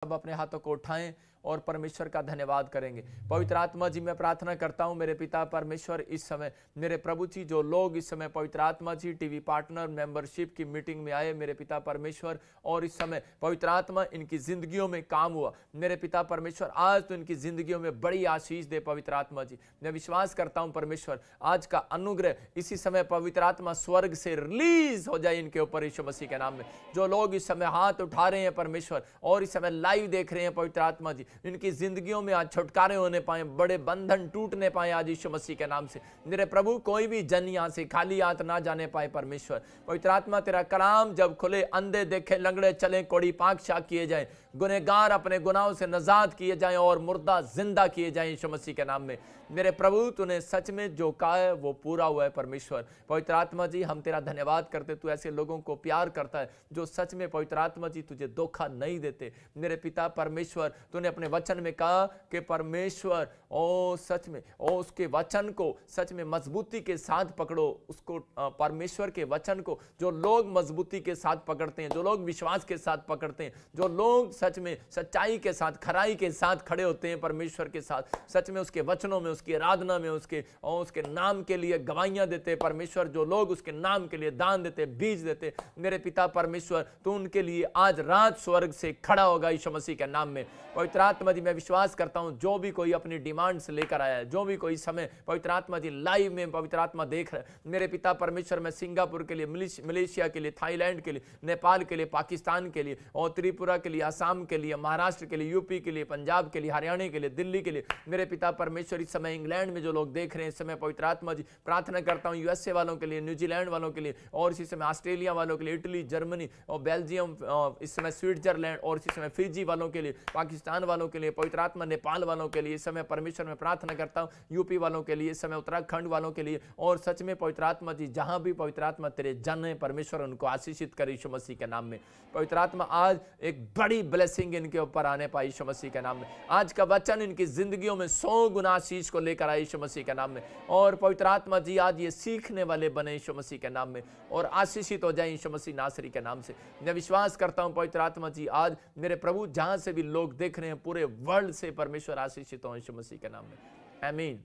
सब अपने हाथों को उठाएँ और परमेश्वर का धन्यवाद करेंगे। पवित्र आत्मा, जी मैं प्रार्थना करता हूँ, मेरे पिता परमेश्वर, इस समय मेरे प्रभु जी, जो लोग इस समय पवित्र आत्मा जी, टीवी पार्टनर, मेंबरशिप की मीटिंग में आए, मेरे पिता परमेश्वर, और इस समय पवित्र आत्मा इनकी जिंदगियों में काम हुआ। मेरे पिता परमेश्वर, आज तो इनकी जिंदगियों में बड़ी आशीष दे पवित्र आत्मा जी। मैं विश्वास करता हूँ परमेश्वर, आज का अनुग्रह इसी समय पवित्र आत्मा स्वर्ग से रिलीज़ हो जाए इनके ऊपर यीशु मसीह के नाम में। जो लोग इस समय हाथ उठा रहे हैं परमेश्वर, और इस समय लाइव देख रहे हैं पवित्र आत्मा जी। इनकी जिंदगियों में आज छुटकारे होने पाए, बड़े बंधन टूटने पाए आज यीशु मसीह के नाम से। मेरे प्रभु, कोई भी जन यहाँ से खाली हाथ ना जाने पाए परमेश्वर। पवित्र आत्मा, तेरा कलाम जब खुले, अंधे देखे, लंगड़े चले, कोड़ी पाक शाह किए जाए। गुनेगार अपने गुनाहों से नजात किए जाएँ और मुर्दा ज़िंदा किए जाएँ यीशु मसीह के नाम में। मेरे प्रभु, तूने सच में जो कहा है, वो पूरा हुआ है परमेश्वर। पवित्र आत्मा जी, हम तेरा धन्यवाद करते तू ऐसे लोगों को प्यार करता है जो सच में पवित्र आत्मा जी तुझे धोखा नहीं देते। मेरे पिता, परमेश्वर, तूने अपने वचन में कहा कि परमेश्वर, ओ सच में, ओ उसके वचन को सच में मजबूती के साथ पकड़ो। उसको परमेश्वर के वचन को जो लोग मजबूती के साथ पकड़ते हैं, जो लोग विश्वास के साथ पकड़ते हैं, जो लोग सच में सच्चाई के साथ, खराई के साथ खड़े होते हैं परमेश्वर के साथ। सच में उसके वचनों में, उसकी आराधना में, उसके, और उसके नाम के लिए गवाहियाँ देते परमेश्वर। जो लोग उसके नाम के लिए दान देते बीज देते मेरे पिता परमेश्वर तो उनके लिए आज रात स्वर्ग से खड़ा होगा यीशु मसीह के नाम में। पवित्र आत्मा जी, मैं विश्वास करता हूँ, जो भी कोई अपनी डिमांड्स लेकर आया है, जो भी कोई समय पवित्र आत्मा जी लाइव में पवित्र आत्मा देख रहे मेरे पिता परमेश्वर, मैं सिंगापुर के लिए मलेशिया के लिए, थाईलैंड के लिए, नेपाल के लिए, पाकिस्तान के लिए, और त्रिपुरा के लिए, आसाम आसाम के लिए महाराष्ट्र के लिए यूपी के लिए पंजाब के लिए हरियाणा के लिए दिल्ली के लिए मेरे पिता परमेश्वर इस समय इंग्लैंड में जो लोग देख रहे हैं इस समय पवित्र आत्मा जी प्रार्थना करता हूँ यूएसए वालों के लिए न्यूजीलैंड वालों के लिए और इसी समय ऑस्ट्रेलिया वालों के लिए इटली जर्मनी और बेल्जियम इस समय स्विट्जरलैंड और इसी समय फिजी वालों के लिए पाकिस्तान वालों के लिए पवित्र आत्मा नेपाल वालों के लिए इस समय परमेश्वर में प्रार्थना करता हूँ यूपी वालों के लिए इस समय उत्तराखंड वालों के लिए और सच में पवित्र आत्मा जी जहाँ भी पवित्र आत्मा तेरे जन है परमेश्वर उनको आशीषित करे यीशु मसीह के नाम में पवित्र आत्मा आज एक बड़ी ब्लेसिंग इनके ऊपर आने पाई यीशु मसीह के नाम में। आज का वचन इनकी जिंदगियों में सौ गुना आशीष को लेकर आए यीशु मसीह के नाम में। और पवित्र आत्मा जी, आज ये सीखने वाले बने यीशु मसीह के नाम में और आशीषित हो जाए यीशु मसीह नासरी के नाम से। मैं विश्वास करता हूँ, पवित्र आत्मा जी, आज मेरे प्रभु जहाँ से भी लोग देख रहे हैं, पूरे वर्ल्ड से परमेश्वर आशीषित हो यीशु मसीह के नाम में। आमीन।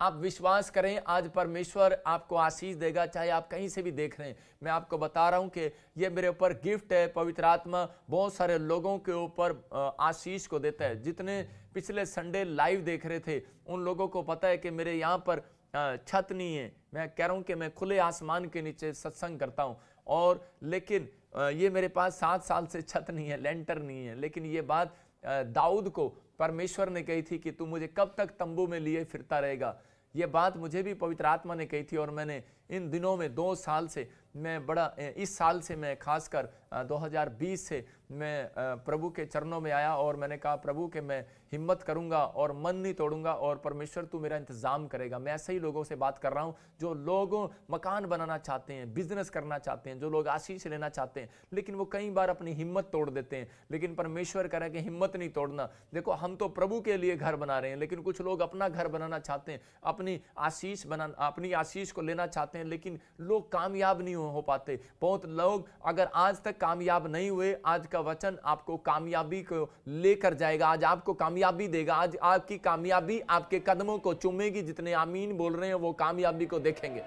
आप विश्वास करें, आज परमेश्वर आपको आशीष देगा, चाहे आप कहीं से भी देख रहे हैं। मैं आपको बता रहा हूँ कि ये मेरे ऊपर गिफ्ट है, पवित्र आत्मा बहुत सारे लोगों के ऊपर आशीष को देता है। जितने पिछले संडे लाइव देख रहे थे, उन लोगों को पता है कि मेरे यहाँ पर छत नहीं है। मैं कह रहा हूँ कि मैं खुले आसमान के नीचे सत्संग करता हूँ। और लेकिन ये मेरे पास सात साल से छत नहीं है, लेंटर नहीं है। लेकिन ये बात दाऊद को, परमेश्वर ने कही थी कि तू मुझे कब तक तंबू में लिए फिरता रहेगा। ये बात मुझे भी पवित्र आत्मा ने कही थी और मैंने इन दिनों में दो साल से मैं बड़ा इस साल से मैं खासकर 2020 से मैं प्रभु के चरणों में आया और मैंने कहा, प्रभु, के मैं हिम्मत करूँगा और मन नहीं तोड़ूँगा और परमेश्वर, तू मेरा इंतज़ाम करेगा। मैं ऐसे ही लोगों से बात कर रहा हूँ, जो लोगों मकान बनाना चाहते हैं, बिज़नेस करना चाहते हैं, जो लोग आशीष लेना चाहते हैं, लेकिन वो कई बार अपनी हिम्मत तोड़ देते हैं। लेकिन परमेश्वर कह कि हिम्मत नहीं तोड़ना। देखो, हम तो प्रभु के लिए घर बना रहे हैं, लेकिन कुछ लोग अपना घर बनाना चाहते हैं, अपनी आशीष बना, अपनी आशीष को लेना चाहते हैं। लेकिन लोग कामयाब नहीं हो पाते। बहुत लोग अगर आज तक कामयाब नहीं हुए, आज का वचन आपको कामयाबी को लेकर जाएगा, आज आपको कामयाबी देगा, आज आपकी कामयाबी आपके कदमों को चूमेगी, जितने आमीन बोल रहे हैं, वो कामयाबी को देखेंगे।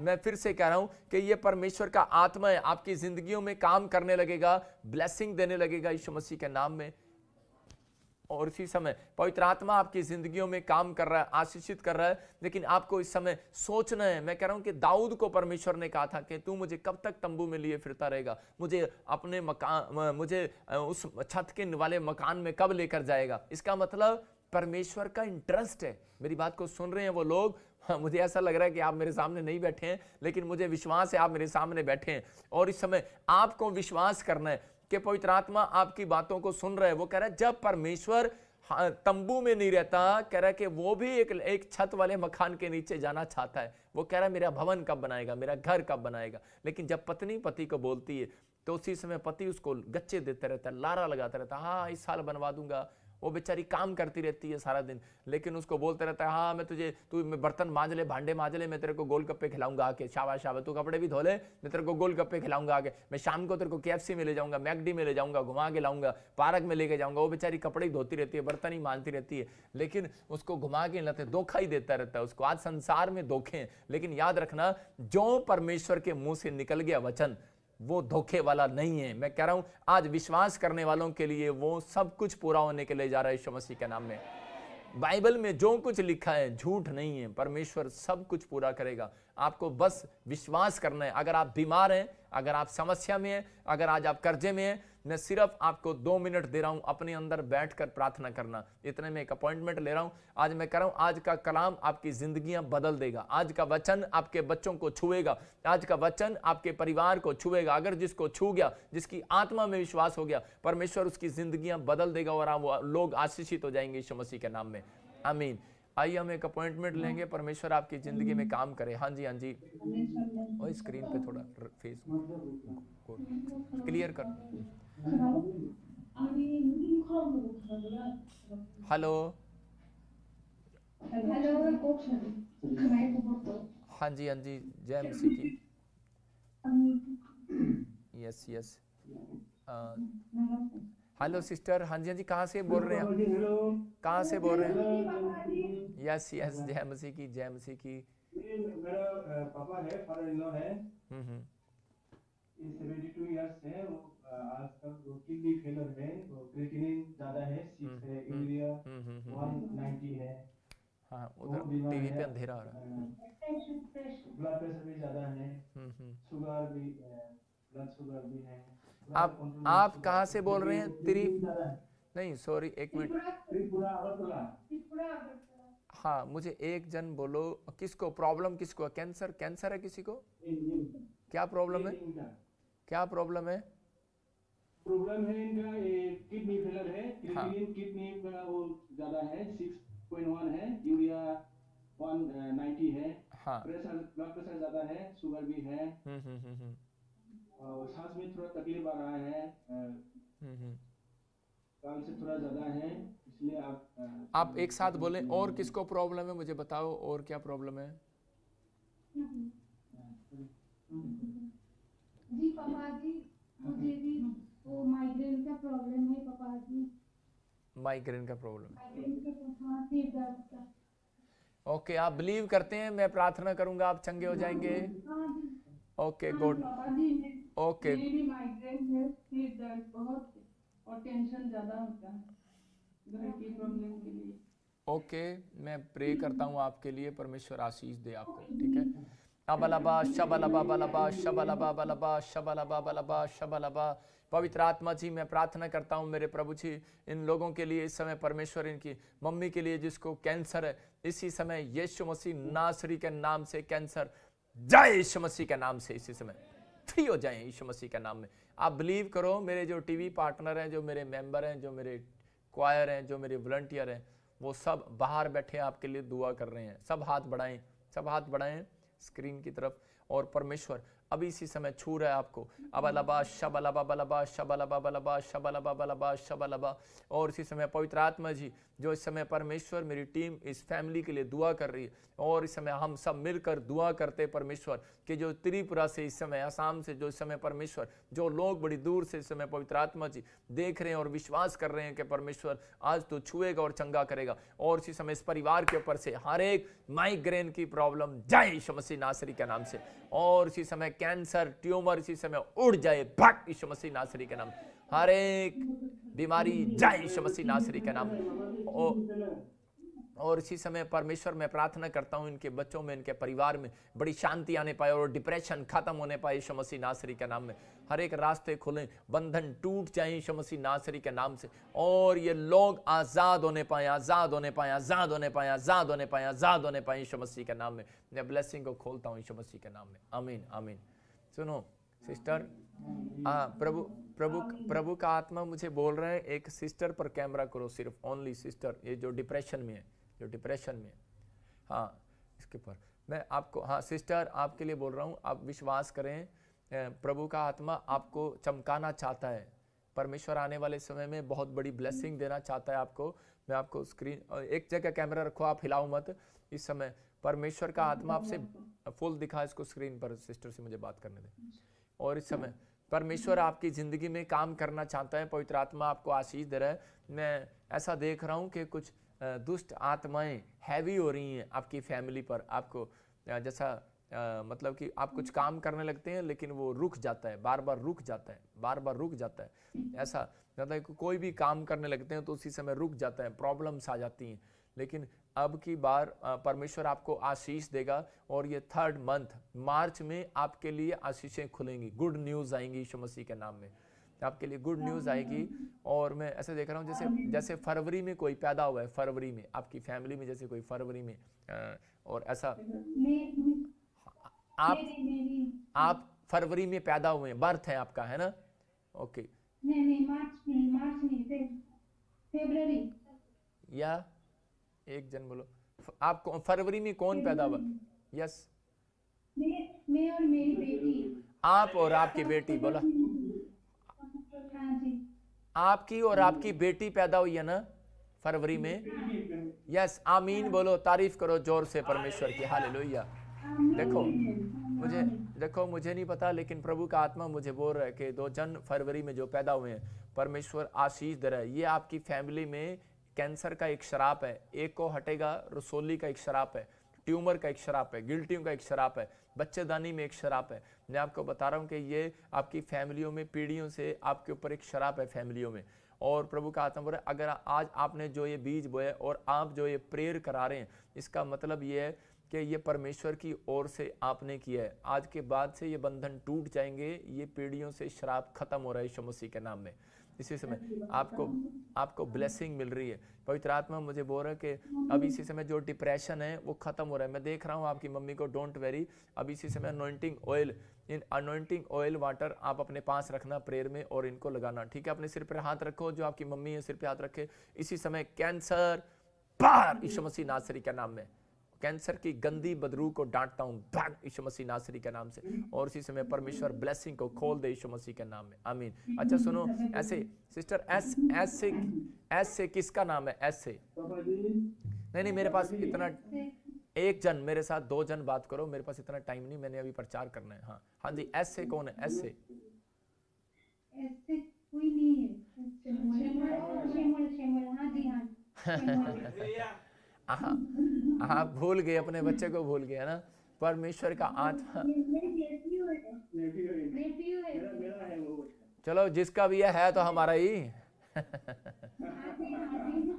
मैं फिर से कह रहा हूँ कि ये परमेश्वर का आत्मा है, आपकी जिंदगियों में काम करने लगेगा, ब्लेसिंग देने लगेगा, यीशु मसीह के नाम में। और इसी समय पवित्र आत्मा आपकी जिंदगियों में काम कर रहा है आशीषित कर रहा है लेकिन आपको इस समय सोचना है। मैं कह रहा हूँ कि दाऊद को परमेश्वर ने कहा था कि तू मुझे कब तक तंबू में लिए फिरता रहेगा? मुझे अपने मकान मुझे उस छत के वाले मकान में कब लेकर जाएगा? इसका मतलब परमेश्वर का इंटरेस्ट है। मेरी बात को सुन रहे हैं वो लोग। हाँ, मुझे ऐसा लग रहा है कि आप मेरे सामने नहीं बैठे हैं लेकिन मुझे विश्वास है आप मेरे सामने बैठे हैं। और इस समय आपको विश्वास करना है। कि पवित्र आत्मा आपकी बातों को सुन रहे है। वो कह रहा है जब परमेश्वर हाँ, तंबू में नहीं रहता कह रहा है कि वो भी एक एक छत वाले मकान के नीचे जाना चाहता है। वो कह रहा है मेरा भवन कब बनाएगा मेरा घर कब बनाएगा? लेकिन जब पत्नी पति को बोलती है तो उसी समय पति उसको गच्चे देते रहता है लारा लगाता रहता है हाँ इस साल बनवा दूँगा। वो बेचारी काम करती रहती है सारा दिन। लेकिन उसको बोलते रहता है हाँ मैं तुझे, तू बर्तन मांज ले भांडे मांज ले मैं तेरे को गोल गप्पे खिलाऊँगा आके। शाबाश शाबाश, तू कपड़े भी धो ले, मैं तेरे को गोल गप्पे खिलाऊँगा आके। मैं शाम को तेरे को के में ले जाऊँगा, मैकडी में ले जाऊँगा, घुमा के लाऊँगा, पार्क में लेके जाऊँगा। वो बेचारी कपड़े ही धोती रहती है, बर्तन ही मानती रहती है। लेकिन उसको घुमा के लाते, धोखा ही देता रहता है उसको। आज संसार में धोखे हैं। लेकिन याद रखना, जो परमेश्वर के मुँह से निकल गया वचन वो धोखे वाला नहीं है। मैं कह रहा हूँ, आज विश्वास करने वालों के लिए वो सब कुछ पूरा होने के लिए जा रहा है यीशु मसीह के नाम में। बाइबल में जो कुछ लिखा है, झूठ नहीं है। परमेश्वर सब कुछ पूरा करेगा। आपको बस विश्वास करना है। अगर आप बीमार हैं, अगर आप समस्या में हैं, अगर आज आप कर्जे में हैं मैं सिर्फ़ आपको दो मिनट दे रहा हूँ अपने अंदर बैठकर प्रार्थना करना। इतने में एक अपॉइंटमेंट ले रहा हूँ। आज मैं कर रहा हूँ, आज का कलाम आपकी जिंदगियाँ बदल देगा। आज का वचन आपके बच्चों को छुएगा। आज का वचन आपके परिवार को छुएगा। अगर जिसको छू गया, जिसकी आत्मा में विश्वास हो गया, परमेश्वर उसकी जिंदगियाँ बदल देगा और वो लोग आशीषित हो जाएँगे यीशु मसीह के नाम में। आमीन। आइए हम एक अपॉइंटमेंट लेंगे। परमेश्वर आपकी ज़िंदगी में काम करे। हाँ जी हाँ जी। और स्क्रीन पे थोड़ा फेस क्लियर कर हेलो हाँ जी हाँ जी जय मसीह की यस यस हेलो सिस्टर हाँ जी हाँ जी कहाँ से बोल रहे हैं कहाँ से बोल रहे हैं? यस यस जय मसीह की जय मसीह की मेरा पापा है फादर इन लॉ है। Hmm hmm. Seventy two years है वो आज तक वो किडनी फेलर है वो क्रिएटिनिन ज़्यादा है सिक्स है urea hmm hmm hmm one ninety है। हाँ उधर टीवी पे अंधेरा आ रहा है। ब्लड प्रेशर भी ज़्यादा है। Hmm hmm. शुगर भी ब्लड शुगर भी है। आप आप कहाँ से बोल रहे हैं? त्रि नहीं सॉरी एक मिनट हाँ मुझे एक जन बोलो किसको प्रॉब्लम किसको कैंसर कैंसर है किसी को? क्या प्रॉब्लम है? क्या प्रॉब्लम है? प्रॉब्लम है इनका ये किडनी फेलर है हाँ। क्रिएटिनिन किडनी का वो ज़्यादा है 6.1 है यूरिया 190 है। हाँ। प्रेशर ब्लड प्रेशर ज़्यादा है शुगर भी है। हम्म हम्म हम्म हम्म। और सांस में थोड़ा तकलीफ़ आ रहा है हम्म हम्म। काल से थोड़ा ज़्यादा है इसलिए आप आप एक साथ बोले और किसको प्रॉब्लम है मुझे बताओ और क्या प्रॉब्लम है? जी पापा जी मुझे भी वो माइग्रेन का प्रॉब्लम है पापा जी। माइग्रेन का प्रॉब्लम का हाँ ओके आप बिलीव करते हैं मैं प्रार्थना करूँगा आप चंगे हो जाएँगे। ओके गुड ओके मेरी भी माइग्रेन है सिर दर्द बहुत और टेंशन ज़्यादा होता है घर की प्रॉब्लम के लिए। ओके मैं प्रे करता हूँ आपके लिए परमेश्वर आशीष दे आपको ठीक है? अबलबा शबलबा बलबा शबलबा बलबा शबलबा बलबा शबलबा पवित्र आत्मा जी, मैं प्रार्थना करता हूँ मेरे प्रभु जी, इन लोगों के लिए इस समय परमेश्वर इनकी, मम्मी के लिए जिसको कैंसर है, इसी समय यीशु मसीह नासरी के नाम से कैंसर जय यीशु मसीह के नाम से इसी समय। फ्री हो जाए यीशु मसीह के नाम में। आप बिलीव करो, मेरे जो टीवी पार्टनर हैं, जो मेरे मेंबर हैं, जो मेरे क्वायर हैं, जो मेरे वॉलंटियर हैं, वो सब बाहर बैठे आपके लिए दुआ कर रहे हैं। सब हाथ बढ़ाएँ, सब हाथ बढ़ाएँ स्क्रीन की तरफ़। और परमेश्वर अभी इसी समय छू रहा है आपको। अबलबा, शबलबा, बलबा शबलबा बलबा शबलबा बलबा, शबलबा। और इसी समय पवित्र आत्मा जी, जो इस समय परमेश्वर, मेरी टीम इस फैमिली के लिए दुआ कर रही है। और इस समय हम सब मिलकर दुआ करते परमेश्वर, कि जो त्रिपुरा से इस समय, आसाम से जो इस समय परमेश्वर, जो लोग बड़ी दूर से इस समय पवित्र आत्मा जी देख रहे हैं और विश्वास कर रहे हैं कि परमेश्वर आज तो छुएगा और चंगा करेगा। और इसी समय इस परिवार के ऊपर से हर एक माइग्रेन की प्रॉब्लम जाए यीशु मसीह नासरी के नाम से। और इसी समय कैंसर, ट्यूमर इसी समय उड़ जाए। भक्त यीशु मसीह नासरी के नाम। हर एक बीमारी जाए यीशु मसीह नासरी के नाम। और और इसी समय परमेश्वर, मैं प्रार्थना करता हूँ, इनके बच्चों में, इनके परिवार में बड़ी शांति आने पाए और डिप्रेशन खत्म होने पाए यीशु मसीह नासरी के नाम में। हर एक रास्ते खुलें, बंधन टूट जाए यीशु मसीह नासरी के नाम से। और ये लोग आज़ाद होने पाए, आज़ाद होने पाए, आज़ाद होने पाए, आज़ाद होने पाए, आज़ाद होने पाए यीशु मसीह के नाम में। मैं ब्लेसिंग को खोलता हूँ यीशु मसीह के नाम में। आमीन आमीन। सुनो, सिस्टर हाँ प्रभु प्रभु प्रभु का आत्मा मुझे बोल रहे हैं, एक सिस्टर पर कैमरा करो सिर्फ़ ओनली सिस्टर, ये जो डिप्रेशन में है। जो डिप्रेशन में हाँ। इसके पर मैं आपको हाँ सिस्टर आपके लिए बोल रहा हूँ, आप विश्वास करें प्रभु का आत्मा आपको चमकाना चाहता है। परमेश्वर आने वाले समय में बहुत बड़ी ब्लेसिंग देना चाहता है आपको। मैं आपको स्क्रीन एक जगह कैमरा रखो, आप हिलाओ मत इस समय। परमेश्वर का आत्मा आपसे फुल दिखा इसको स्क्रीन पर सिस्टर से मुझे बात करने दे। और इस समय, परमेश्वर आपकी ज़िंदगी में काम करना चाहता है, पवित्र आत्मा आपको आशीष दे रहा है। मैं ऐसा देख रहा हूँ कि कुछ दुष्ट आत्माएँ हैवी हो रही हैं आपकी फैमिली पर। आपको जैसा मतलब कि आप कुछ काम करने लगते हैं, लेकिन वो रुक जाता है बार बार रुक जाता है बार बार रुक जाता है। ऐसा मतलब कोई भी काम करने लगते हैं तो उसी समय रुक जाता है प्रॉब्लम्स आ जाती हैं। लेकिन अब की बार परमेश्वर आपको आशीष देगा और ये थर्ड मंथ मार्च में आपके लिए आशीषें खुलेंगी। गुड न्यूज़ आएँगी यीशु मसीह के नाम में। आपके लिए गुड न्यूज़ आएगी। और मैं ऐसे देख रहा हूँ जैसे जैसे फरवरी में कोई पैदा हुआ है फरवरी में आपकी फैमिली में जैसे कोई फरवरी में और ऐसा आप आप फरवरी में पैदा हुए हैं बर्थ है आपका है ना? ओके नहीं नहीं मार्च में मार्च में फे- या एक जन बोलो। आप फरवरी में कौन पैदा हुआ? यस मैं और मेरी बेटी। आप और आपकी बेटी बोला। हाँ आपकी और आपकी बेटी पैदा हुई है ना फरवरी में? यस आमीन बोलो, तारीफ़ करो ज़ोर से परमेश्वर की। हालेलुया। देखो, मुझे देखो, मुझे नहीं पता, लेकिन प्रभु का आत्मा मुझे बोल रहा है कि दो जन फरवरी में जो पैदा हुए हैं, परमेश्वर आशीष दे रहा है। ये आपकी फैमिली में कैंसर का एक शराप है। एक को हटेगा, रसोली का एक शराप है, ट्यूमर का एक शराप है, गिल्टियों का एक शराप है। बच्चेदानी में एक शराप है। मैं आपको बता रहा हूँ कि ये आपकी फैमिलियों में, पीढ़ियों से आपके ऊपर एक शराप है फैमिलियों में। और प्रभु का आत्मा अगर आज आपने जो ये बीज बोए और आप जो ये प्रेयर करा रहे हैं, इसका मतलब ये है कि ये परमेश्वर की ओर से आपने किया है। आज के बाद से ये बंधन टूट जाएँगे, ये पीढ़ियों से शराब खत्म हो रहा है यीशु मसीह के नाम में। इसी समय आपको आपको ब्लेसिंग मिल रही है। पवित्र आत्मा मुझे बोल रहा है कि अब इसी समय जो डिप्रेशन है, वो खत्म हो रहा है। मैं देख रहा हूँ आपकी मम्मी को डोंट वेरी अब इसी समय anointing oil in anointing oil water आप अपने पास रखना प्रेयर में और इनको लगाना। ठीक है, अपने सिर पर हाथ रखो, जो आपकी मम्मी है, सिर पर हाथ रखे। इसी समय कैंसर बाहर यीशु मसीह नासरी के नाम में। कैंसर की गंदी बदरू को डांटता हूँ। भाग यीशु मसीह नासरी के नाम से। और इसी समय परमेश्वर ब्लेसिंग को खोल दे यीशु मसीह के नाम में। आमीन। अच्छा सुनो ऐसे सिस्टर एस एस से एस से किसका नाम है? एस से पापा जी नहीं नहीं मेरे पास इतना एक जन मेरे साथ दो जन बात करो मेरे पास इतना टाइम नहीं मैंने अभी प्रचार करना है। हाँ हाँ जी एस से कौन है? ऐसे। कोई नहीं है। शेमुल शेमुल शेमुल हाँ जी हाँ शेमुल। हाँ आप भूल गए अपने बच्चे को भूल गए ना? परमेश्वर का आत्मा मे- है है है है वो चलो जिसका भी है, है तो हमारा ही। हाँ हाँ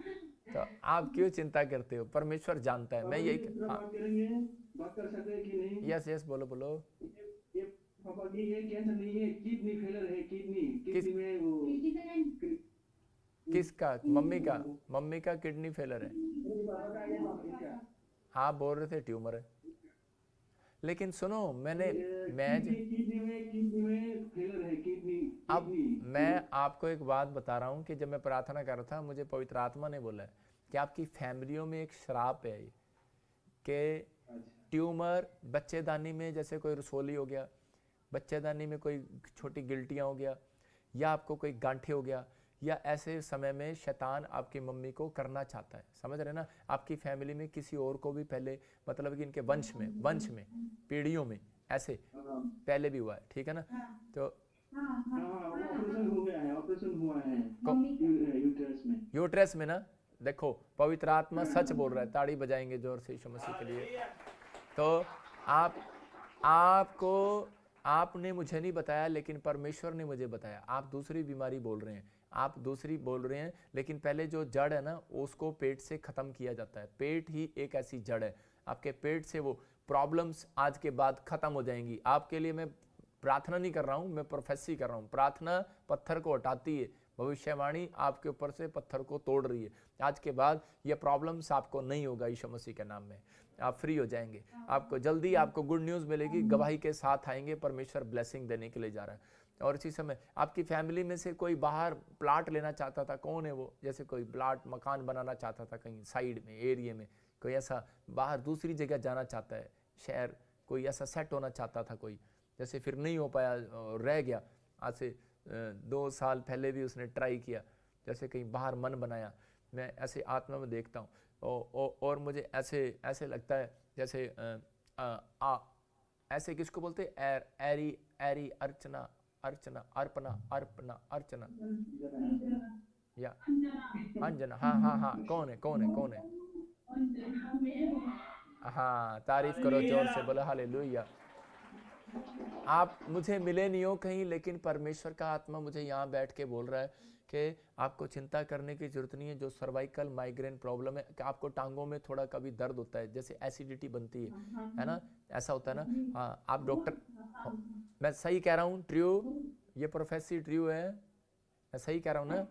तो आप क्यों चिंता करते हो? परमेश्वर जानता है मैं यही दूसरा हाँ। बात करेंगे बात कर सकते हैं कि नहीं यस यस बोलो बोलो ये ये किसका? मम्मी का। मम्मी का किडनी फेलर है। आप बोल रहे थे ट्यूमर है। लेकिन सुनो मैंने मैं है अब मैं आपको एक बात बता रहा हूँ कि जब मैं प्रार्थना कर रहा था मुझे पवित्र आत्मा ने बोला है कि आपकी फैमिलियों में एक शराप है कि अच्छा। ट्यूमर बच्चेदानी में जैसे कोई रसोली हो गया बच्चेदानी में कोई छोटी गिल्टियाँ हो गया या आपको कोई गांठे हो गया या ऐसे समय में शैतान आपकी मम्मी को करना चाहता है। समझ रहे ना? आपकी फैमिली में किसी और को भी पहले मतलब कि इनके वंश में वंश में पीढ़ियों में ऐसे पहले भी हुआ है ठीक है ना? तो हाँ हाँ। हाँ हो गया ऑपरेशन हुआ मम्मी यू- यूट्रस में। में ना? देखो पवित्र आत्मा सच बोल रहा है ताड़ी बजाएँगे ज़ोर से यीशु मसीह के लिए। तो आप आपको आपने मुझे नहीं बताया लेकिन परमेश्वर ने मुझे बताया। आप दूसरी बीमारी बोल रहे हैं। आप दूसरी बोल रहे हैं, लेकिन पहले जो जड़ है ना, उसको पेट से ख़त्म किया जाता है। पेट ही एक ऐसी जड़ है। आपके पेट से वो प्रॉब्लम्स आज के बाद ख़त्म हो जाएँगी। आपके लिए मैं प्रार्थना नहीं कर रहा हूँ, मैं प्रोफेसी कर रहा हूँ। प्रार्थना पत्थर को हटाती है। भविष्यवाणी आपके ऊपर से पत्थर को तोड़ रही है। आज के बाद ये प्रॉब्लम्स आपको नहीं होगा यीशु मसीह के नाम में। आप फ्री हो जाएँगे। आपको जल्दी आपको गुड न्यूज़ मिलेगी। गवाही के साथ आएँगे। परमेश्वर ब्लेसिंग देने के लिए जा रहा है। और इसी समय आपकी फैमिली में से कोई बाहर प्लाट लेना चाहता था कौन है वो? जैसे कोई प्लाट मकान बनाना चाहता था कहीं साइड में एरिए में कोई ऐसा बाहर दूसरी जगह जाना चाहता है शहर कोई ऐसा सेट होना चाहता था कोई जैसे फिर नहीं हो पाया रह गया। आज से दो साल पहले भी उसने ट्राई किया जैसे कहीं बाहर मन बनाया। मैं ऐसे आत्मा में देखता हूँ। और, मुझे ऐसे ऐसे लगता है जैसे आ, आ, आ, ऐसे किसको बोलते एर एरी एरी अर्चना अर्चना अर्पणा अर्पणा अर्चना या अंजना हाँ हाँ हाँ कौन है कौन है कौन है हाँ तारीफ़ करो ज़ोर से बोलो हालेलुया आप मुझे मिले नहीं हो कहीं, लेकिन परमेश्वर का आत्मा मुझे यहाँ बैठ के बोल रहा है। कि आपको चिंता करने की ज़रूरत नहीं है जो सर्वाइकल माइग्रेन प्रॉब्लम है कि आपको टांगों में थोड़ा कभी दर्द होता है जैसे एसिडिटी बनती है है ना? ऐसा होता है ना? हाँ आप डॉक्टर मैं सही कह रहा हूँ ट्रियो ये प्रोफेसर ट्रियो है। मैं सही कह रहा हूँ ना?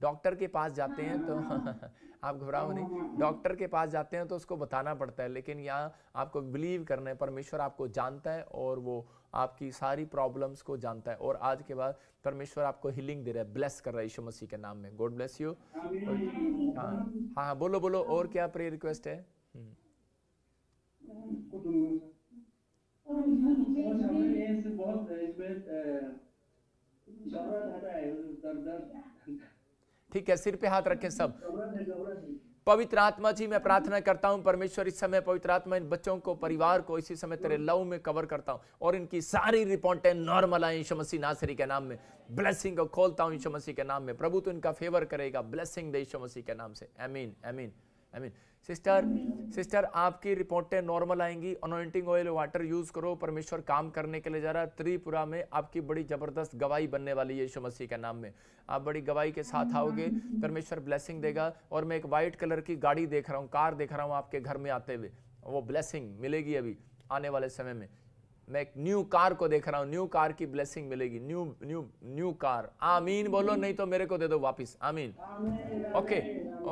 डॉक्टर के पास जाते हैं तो आप घबराओ नहीं। डॉक्टर के पास जाते हैं तो उसको बताना पड़ता है लेकिन यहाँ आपको बिलीव करना है परमेश्वर आपको जानता है और वो आपकी सारी प्रॉब्लम्स को जानता है। और आज के बाद परमेश्वर आपको हीलिंग दे रहा है। ब्लेस कर रहा है यीशु मसीह के नाम में। गॉड ब्लेस यू हाँ हाँ बोलो बोलो और क्या प्रे रिक्वेस्ट है? हम्म। ठीक है सिर पे हाथ रखें सब। पवित्र आत्मा जी, मैं प्रार्थना करता हूँ, परमेश्वर, इस समय पवित्र आत्मा इन बच्चों को, परिवार को, इसी समय तेरे लव में कवर करता हूँ और इनकी सारी रिपोर्टें नॉर्मल आए यीशु मसीह नासरी के नाम में। ब्लेसिंग को खोलता हूँ यीशु मसीह के नाम में। प्रभु तो इनका फेवर करेगा। ब्लेसिंग दे यीशु मसीह के नाम से। अमीन आई अमीन सिस्टर सिस्टर आपकी रिपोर्टें नॉर्मल आएँगी अनोइंटिंग ऑयल वाटर यूज़ करो परमेश्वर काम करने के लिए जा रहा है। त्रिपुरा में आपकी बड़ी ज़बरदस्त गवाही बनने वाली है यीशु मसीह के नाम में। आप बड़ी गवाही के साथ आओगे परमेश्वर ब्लेसिंग देगा और मैं एक व्हाइट कलर की गाड़ी देख रहा हूँ कार देख रहा हूँ आपके घर में आते हुए। वो ब्लेसिंग मिलेगी अभी आने वाले समय में। मैं एक न्यू कार को देख रहा हूँ न्यू कार की ब्लेसिंग मिलेगी। न्यू न्यू न्यू कार आमीन बोलो नहीं तो मेरे को दे दो वापिस। आमीन। Okay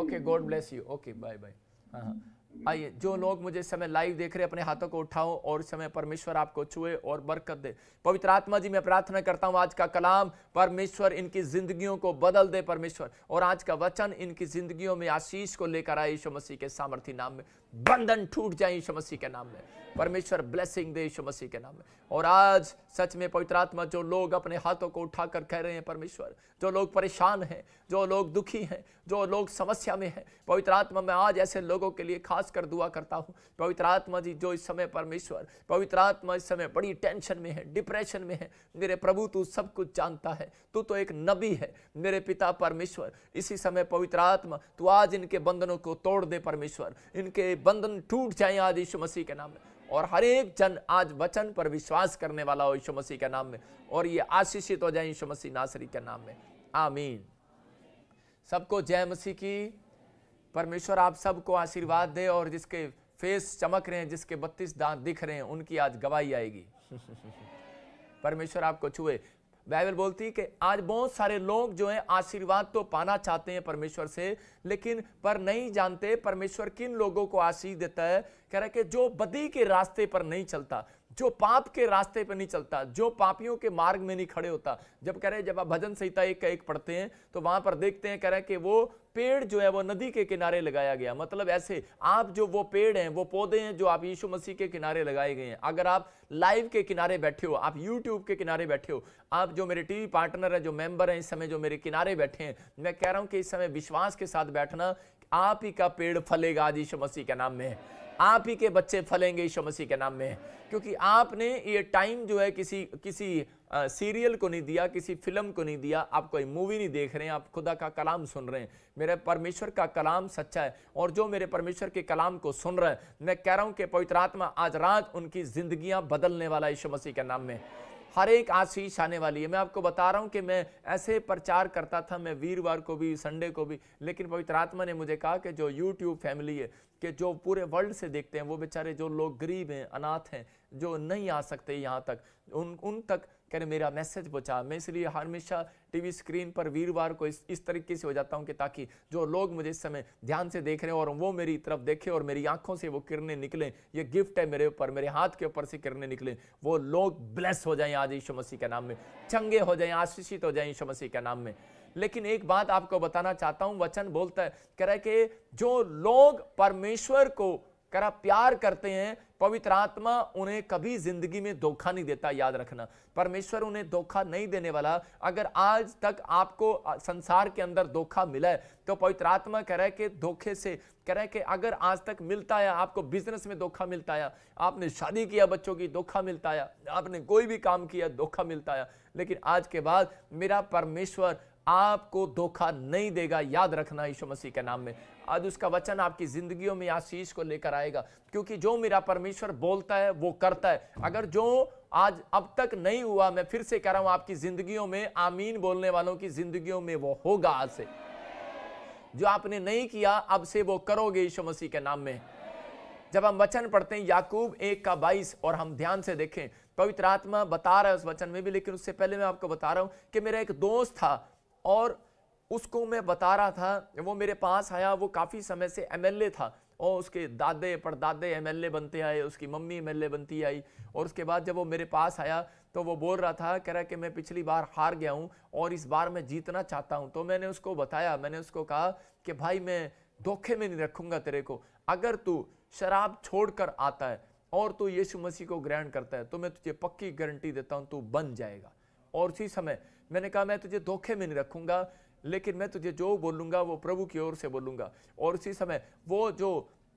okay God bless you okay bye bye हाँ, हाँ आइए, जो लोग मुझे समय लाइव देख रहे अपने हाथों को उठाओ और समय परमेश्वर आपको छुए और बरकत दे। पवित्र आत्मा जी, मैं प्रार्थना करता हूँ, आज का कलाम परमेश्वर इनकी जिंदगियों को बदल दे परमेश्वर। और आज का वचन इनकी जिंदगियों में आशीष को लेकर आए यीशु मसीह के सामर्थ्य नाम में। बंधन टूट जाए यीशु मसीह के नाम में। परमेश्वर ब्लेसिंग दे यीशु मसीह के नाम में। और आज सच में पवित्र आत्मा, जो लोग अपने हाथों को उठाकर कह रहे हैं परमेश्वर, जो लोग परेशान हैं, जो लोग दुखी हैं, जो लोग समस्या में हैं, पवित्र आत्मा, मैं आज ऐसे लोगों के लिए खास कर दुआ करता हूँ। पवित्र आत्मा जी, जो इस समय परमेश्वर, पवित्र आत्मा इस समय बड़ी टेंशन में है, डिप्रेशन में है, मेरे प्रभु तू सब कुछ जानता है, तू तो एक नबी है, मेरे पिता परमेश्वर, इसी समय पवित्र आत्मा, तू आज इनके बंधनों को तोड़ दे परमेश्वर, इनके बंधन टूट जाए आज यीशु मसीह के नाम में। और हर एक जन आज वचन पर विश्वास करने वाला हो यीशु मसीह के नाम में, और ये आशीषित हो जाए यीशु मसीह नासरी के नाम में। आमीन। सबको जय मसीह की। परमेश्वर आप सबको आशीर्वाद दे और जिसके फेस चमक रहे हैं, जिसके बत्तीस दांत दिख रहे हैं, उनकी आज गवाही आएगी। परमेश्वर आपको छुए। बाइबल बोलती है कि आज बहुत सारे लोग जो हैं आशीर्वाद तो पाना चाहते हैं परमेश्वर से, लेकिन पर नहीं जानते परमेश्वर किन लोगों को आशीष देता है। कह रहा है कि जो बदी के रास्ते पर नहीं चलता जो पाप के रास्ते पर नहीं चलता, जो पापियों के मार्ग में नहीं खड़े होता। जब कह रहे हैं, जब आप भजन संहिता एक का एक पढ़ते हैं तो वहाँ पर देखते हैं, कह रहे हैं कि वो पेड़ जो है, वो नदी के किनारे लगाया गया। मतलब ऐसे, आप जो वो पेड़ हैं, वो पौधे हैं, जो आप यीशु मसीह के किनारे लगाए गए हैं। अगर आप लाइव के किनारे बैठे हो, आप यूट्यूब के किनारे बैठे हो, आप जो मेरे टीवी पार्टनर हैं, जो मेंबर हैं, इस समय जो मेरे किनारे बैठे हैं, मैं कह रहा हूँ कि इस समय विश्वास के साथ बैठना, आप ही का पेड़ फलेगा आज यीशु मसीह के नाम में। आप ही के बच्चे फलेंगे यीशु मसीह के नाम में। क्योंकि आपने ये टाइम जो है किसी किसी सीरियल को नहीं दिया, किसी फ़िल्म को नहीं दिया। आप कोई मूवी नहीं देख रहे हैं, आप खुदा का कलाम सुन रहे हैं। मेरे परमेश्वर का कलाम सच्चा है। और जो मेरे परमेश्वर के कलाम को सुन रहे हैं, मैं कह रहा हूँ कि पवित्र आत्मा आज रात उनकी जिंदगियाँ बदलने वाला यीशु मसीह के नाम में। हर एक आशीष आने वाली है। मैं आपको बता रहा हूँ कि मैं ऐसे प्रचार करता था, मैं वीरवार को भी, संडे को भी, लेकिन पवित्र आत्मा ने मुझे कहा कि जो यूट्यूब फैमिली है कि जो पूरे वर्ल्ड से देखते हैं, वो बेचारे जो लोग गरीब हैं, अनाथ हैं, जो नहीं आ सकते यहाँ तक, उन उन तक, कह रहे, मेरा मैसेज पहुँचा। मैं इसलिए हमेशा टीवी स्क्रीन पर वीरवार को इस इस तरीके से हो जाता हूँ कि ताकि जो लोग मुझे इस समय ध्यान से देख रहे हैं और वो मेरी तरफ़ देखें और मेरी आँखों से वो किरणें निकलें, ये गिफ्ट है मेरे ऊपर, मेरे हाथ के ऊपर से किरणें निकलें, वो लोग ब्लेस हो जाएँ आज यीशु मसीह के नाम में, चंगे हो जाएँ, आशीषित हो जाएँ यीशु मसीह के नाम में। लेकिन एक बात आपको बताना चाहता हूँ, वचन बोलता है, कह रहा है कि जो लोग परमेश्वर को करा प्यार करते हैं, पवित्र आत्मा उन्हें कभी ज़िंदगी में धोखा नहीं देता, याद रखना। परमेश्वर उन्हें धोखा नहीं देने वाला। अगर आज तक आपको संसार के अंदर धोखा मिला है तो पवित्र आत्मा कह रहा है कि धोखे से, कह रहा है कि अगर आज तक मिलता है, आपको बिज़नेस में धोखा मिलता है, आपने शादी किया बच्चों की, धोखा मिलता है, आपने कोई भी काम किया, धोखा मिलता है। लेकिन आज के बाद मेरा परमेश्वर आपको धोखा नहीं देगा। याद रखना यीशु मसीह के नाम में। आज उसका वचन आपकी जिंदगियों में आशीष को लेकर आएगा। क्योंकि जो मेरा परमेश्वर बोलता है, वो करता है। अगर जो आज अब तक नहीं हुआ, मैं फिर से कह रहा हूँ, आपकी जिंदगियों में, आमीन बोलने वालों की जिंदगियों में वो होगा आज से। जो आपने नहीं किया, अब से वो करोगे यीशु मसीह के नाम में। जब हम वचन पढ़ते हैं, याकूब एक का बाईस, और हम ध्यान से देखें। पवित्र आत्मा बता रहा है उस वचन में भी, लेकिन उससे पहले मैं आपको बता रहा हूँ कि मेरा एक दोस्त था। और उसको मैं बता रहा था, वो मेरे पास आया, वो काफ़ी समय से एमएलए था। और उसके दादे परदादे एमएलए बनते आए, उसकी मम्मी एमएलए बनती आई। और उसके बाद जब वो मेरे पास आया तो वो बोल रहा था, कह रहा कि मैं पिछली बार हार गया हूँ और इस बार मैं जीतना चाहता हूँ। तो मैंने उसको बताया, मैंने उसको कहा कि भाई, मैं धोखे में नहीं रखूँगा तेरे को। अगर तू शराब छोड़कर आता है और तू यीशु मसीह को ग्रहण करता है तो मैं तुझे पक्की गारंटी देता हूँ, तू बन जाएगा। और उसी समय मैंने कहा, मैं तुझे धोखे में नहीं रखूँगा, लेकिन मैं तुझे जो बोलूँगा, वो प्रभु की ओर से बोलूँगा। और उसी समय वो जो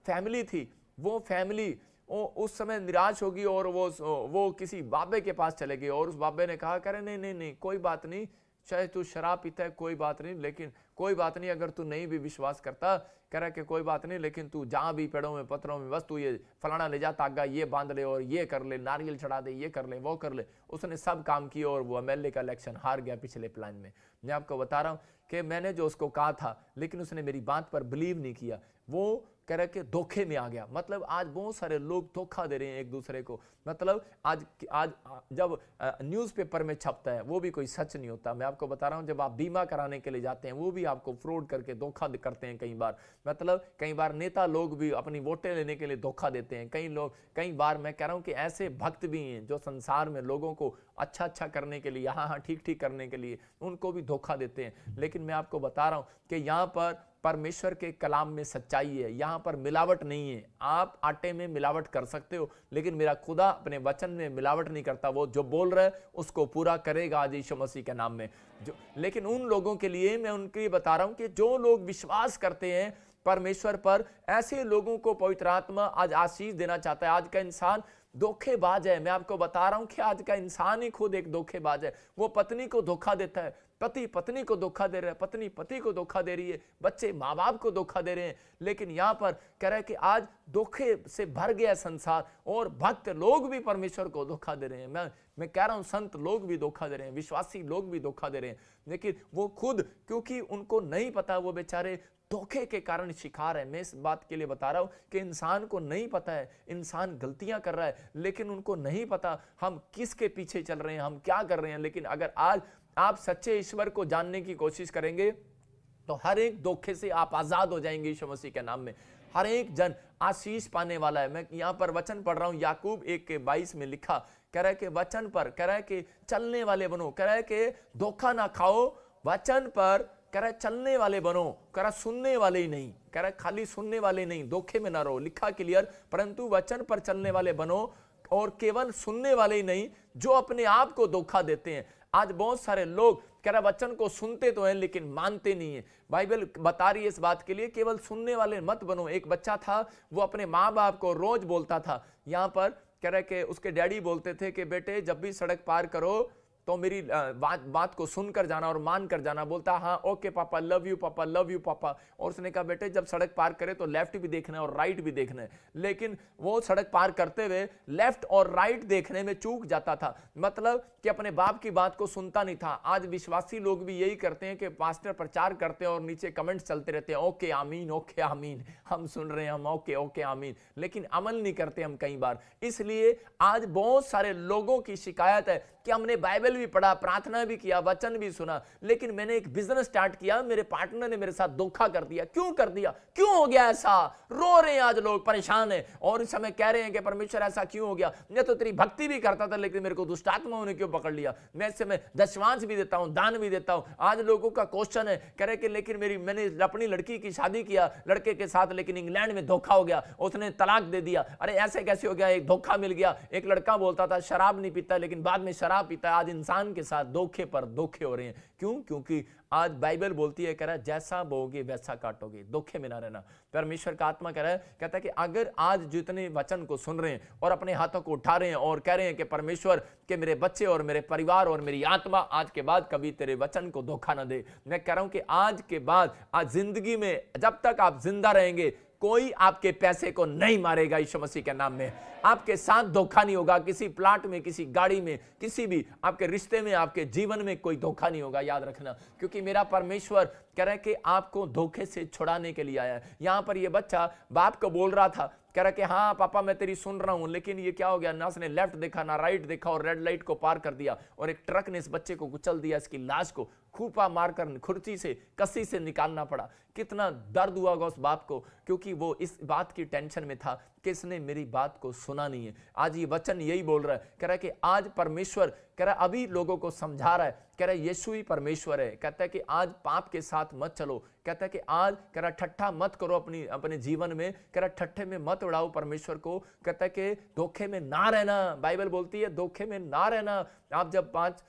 फैमिली थी, वो फैमिली उस समय निराश होगी और वो वो किसी बाबे के पास चले गए और उस बाबे ने कहा करे नहीं नहीं नहीं, कोई बात नहीं, चाहे तू शराब पीता है, कोई बात नहीं, लेकिन कोई बात नहीं, अगर तू नहीं भी विश्वास करता कह रहा कि कोई बात नहीं, लेकिन तू जहाँ भी पेड़ों में, पत्थरों में बस तू ये, फलाना ले जा तागा ये बाँध ले और ये कर ले, नारियल चढ़ा दे, ये कर ले, वो कर ले। उसने सब काम किया और वो एमएलए का इलेक्शन हार गया पिछले प्लान में। मैं आपको बता रहा हूँ कि मैंने जो उसको कहा था, लेकिन उसने मेरी बात पर बिलीव नहीं किया। वो कह रहे कि धोखे में आ गया। मतलब आज बहुत सारे लोग धोखा दे रहे हैं एक दूसरे को। मतलब आज आज, जब न्यूज़पेपर में छपता है, वो भी कोई सच नहीं होता। मैं आपको बता रहा हूँ, जब आप बीमा कराने के लिए जाते हैं, वो भी आपको फ्रॉड करके धोखा करते हैं कई बार। मतलब कई बार नेता लोग भी अपनी वोटें लेने के लिए धोखा देते हैं। कई लोग, कई बार मैं कह रहा हूँ कि ऐसे भक्त भी हैं जो संसार में लोगों को अच्छा अच्छा करने के लिए यहाँ हाँ ठीक ठीक करने के लिए उनको भी धोखा देते हैं। लेकिन मैं आपको बता रहा हूँ कि यहाँ पर परमेश्वर के कलाम में सच्चाई है, यहाँ पर मिलावट नहीं है। आप आटे में मिलावट कर सकते हो, लेकिन मेरा खुदा अपने वचन में मिलावट नहीं करता। वो जो बोल रहा उसको पूरा करेगा आज यीशु मसीह के नाम में। जो, लेकिन उन लोगों के लिए मैं उनके बता रहा हूँ कि जो लोग विश्वास करते हैं, परमेश्वर पर ऐसे लोगों को पवित्र आत्मा आज आशीष देना चाहता है। आज का इंसान धोखेबाज है। मैं आपको बता रहा हूँ कि आज का इंसान ही खुद एक धोखेबाज है। वो पत्नी को धोखा देता है। पति पत्नी को धोखा दे रहा है, पत्नी पति को धोखा दे रही है, बच्चे माँ बाप को धोखा दे रहे हैं। लेकिन यहाँ पर कह रहा है कि आज धोखे से भर गया संसार और भक्त लोग भी परमेश्वर को धोखा दे रहे हैं। मैं मैं कह रहा हूँ संत लोग भी धोखा दे रहे हैं, विश्वासी लोग भी धोखा दे रहे हैं। लेकिन वो खुद, क्योंकि उनको नहीं पता वो बेचारे धोखे के कारण शिकार है। मैं इस बात के लिए बता रहा हूँ कि इंसान को नहीं पता है, इंसान गलतियाँ कर रहा है, लेकिन उनको नहीं पता हम किसके पीछे चल रहे हैं, हम क्या कर रहे हैं। लेकिन अगर आज आप सच्चे ईश्वर को जानने की कोशिश करेंगे तो हर एक धोखे से आप आज़ाद हो जाएँगे ईश्वर मसीह के नाम में। हर एक जन आशीष पाने वाला है। मैं यहाँ पर वचन पढ़ रहा हूँ, याकूब एक के बाईस में लिखा, कह रहा है कि वचन पर, कह रहा है कि चलने वाले बनो, कह रहा है कि धोखा ना खाओ, वचन पर, कह रहा है चलने वाले बनो, कह रहा सुनने वाले ही नहीं, कह रहा खाली सुनने वाले नहीं, धोखे में ना रहो, लिखा क्लियर, परंतु वचन पर चलने वाले बनो और केवल सुनने वाले ही नहीं, जो अपने आप को धोखा देते हैं। आज बहुत सारे लोग कह रहा वचन को सुनते तो हैं, लेकिन मानते नहीं है। बाइबल बता रही है इस बात के लिए, केवल सुनने वाले मत बनो। एक बच्चा था, वो अपने माँ बाप को रोज बोलता था। यहाँ पर कह रहे कि उसके डैडी बोलते थे कि, बेटे, जब भी सड़क पार करो तो मेरी बात बात को सुनकर जाना और मान कर जाना, बोलता हाँ ओके पापा, लव यू पापा, लव यू पापा। और उसने कहा, बेटे, जब सड़क पार करे तो लेफ़्ट भी देखना है और राइट भी देखना है। लेकिन वो सड़क पार करते हुए लेफ़्ट और राइट देखने में चूक जाता था। मतलब कि अपने बाप की बात को सुनता नहीं था। आज विश्वासी लोग भी यही करते हैं कि पास्टर प्रचार करते हैं और नीचे कमेंट चलते रहते हैं, ओके, आमीन ओके, आमीन। हम सुन रहे हैं, हम, ओके ओके, आमीन। लेकिन अमल नहीं करते हम कई बार। इसलिए आज बहुत सारे लोगों की शिकायत है कि हमने बाइबल भी पढ़ा, प्रार्थना भी किया, वचन भी सुना, लेकिन मैंने एक बिज़नेस स्टार्ट किया, मेरे पार्टनर ने मेरे साथ धोखा कर दिया। क्यों कर दिया? क्यों हो गया ऐसा? रो रहे हैं आज लोग, परेशान है। और इस समय कह रहे हैं कि परमेश्वर, ऐसा क्यों हो गया? मैं तो तेरी भक्ति भी करता था, लेकिन मेरे को दुष्टात्माओं ने क्यों पकड़ लिया? मैं इस समय दशवांश भी देता हूँ, दान भी देता हूँ। आज लोगों का क्वेश्चन है, कह रहे कि लेकिन मेरी, मैंने अपनी लड़की की शादी किया, लड़के के साथ, लेकिन इंग्लैंड में धोखा हो गया, उसने तलाक दे दिया। अरे ऐसे कैसे हो गया? एक धोखा मिल गया। एक लड़का बोलता था, शराब नहीं पीता, लेकिन बाद में शराब पीता आज इंसान के साथ धोखे पर धोखे हो रहे हैं। क्यों? क्योंकि आज बाइबल बोलती है, कह रहा है, जैसा बोगे वैसा काटोगे, धोखे में ना रहना। परमेश्वर का आत्मा कह रहा है, कहता है कि अगर आज जितने वचन को सुन रहे हैं और अपने हाथों को उठा रहे हैं और कह रहे हैं कि परमेश्वर, के मेरे बच्चे और मेरे परिवार और मेरी आत्मा आज के बाद कभी तेरे वचन को धोखा ना दे। मैं कह रहा हूँ कि आज के बाद, आज ज़िंदगी में जब तक आप ज़िंदा रहेंगे कोई आपके पैसे को नहीं मारेगा यीशु मसीह के नाम में। आपके साथ धोखा नहीं होगा, किसी प्लाट में, किसी गाड़ी में, किसी भी आपके रिश्ते में, आपके जीवन में कोई धोखा नहीं होगा, याद रखना। क्योंकि मेरा परमेश्वर कह रहा है कि आपको धोखे से छुड़ाने के लिए आया है। यहाँ पर यह बच्चा बाप को बोल रहा था, कह रहा कि हाँ पापा, मैं तेरी सुन रहा हूँ, लेकिन ये क्या हो गया? ना उसने लेफ़्ट देखा, ना राइट देखा और रेड लाइट को पार कर दिया और एक ट्रक ने इस बच्चे को कुचल दिया, इसकी लाश को। खूपा मारकर, खुर्ची से कसी से निकालना पड़ा। कितना दर्द हुआ होगा उस बाप को, क्योंकि वो इस बात की टेंशन में था कि इसने मेरी बात को सुना नहीं है। आज ये वचन यही बोल रहा है। कह रहा है कि आज परमेश्वर, कह रहा अभी लोगों को समझा रहा है। कह रहा है, यीशु ही परमेश्वर है। कहता है कि आज पाप के साथ मत चलो। कहता है कि आज, कह रहा ठट्ठा मत करो अपनी, अपने जीवन में। कह रहा ठट्ठे में मत उड़ाओ परमेश्वर को। कहता है कि धोखे में ना रहना। बाइबल बोलती है, धोखे में ना रहना। आप जब पाँच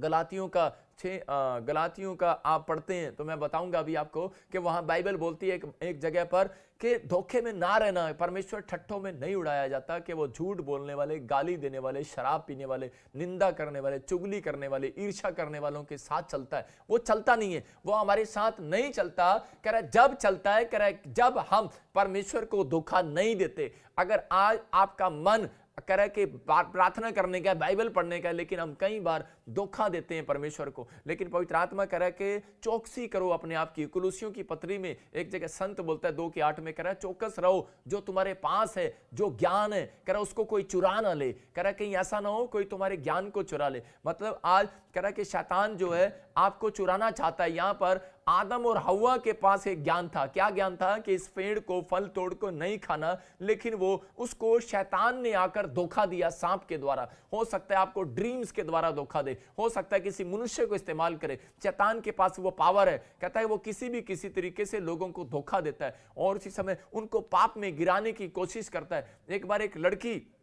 गलातियों का छः गलातियों का आप पढ़ते हैं तो मैं बताऊँगा अभी आपको कि वहाँ बाइबल बोलती है एक, एक जगह पर कि धोखे में ना रहना परमेश्वर ठट्ठों में नहीं उड़ाया जाता कि वो झूठ बोलने वाले गाली देने वाले शराब पीने वाले निंदा करने वाले चुगली करने वाले ईर्षा करने वालों के साथ चलता है। वो चलता नहीं है वो हमारे साथ नहीं चलता कह रहा जब चलता है कह रहा जब हम परमेश्वर को धोखा नहीं देते अगर आज आपका मन कह रहा है कि प्रार्थना करने का बाइबल पढ़ने का लेकिन हम कई बार धोखा देते हैं परमेश्वर को। लेकिन पवित्र आत्मा कह रहा है कि चौकसी करो अपने आप की। कुलूसियों की पत्री में एक जगह संत बोलता है, दो के आठ में कह रहा है, चौकस रहो, जो तुम्हारे पास है, जो ज्ञान है, कह रहा उसको कोई चुरा ना ले। कह रहा कहीं ऐसा ना हो, कोई तुम्हारे ज्ञान को चुरा ले। मतलब आज कह रहा कि शैतान जो है, आपको चुराना चाहता है। यहाँ पर आदम और हवा के पास एक ज्ञान था। क्या ज्ञान था? कि इस पेड़ को, फल, तोड़ को नहीं खाना, लेकिन वो उसको शैतान ने आकर धोखा दिया सांप के द्वारा। हो सकता है आपको ड्रीम्स के द्वारा धोखा दे। हो सकता है किसी मनुष्य को इस्तेमाल करे। शैतान के पास वो पावर है। कहता है वो किसी भी, किसी तरीके से लोगों को धोखा देता है और उसी समय उनको पाप में गिराने की कोशिश करता है। एक बार एक लड़की,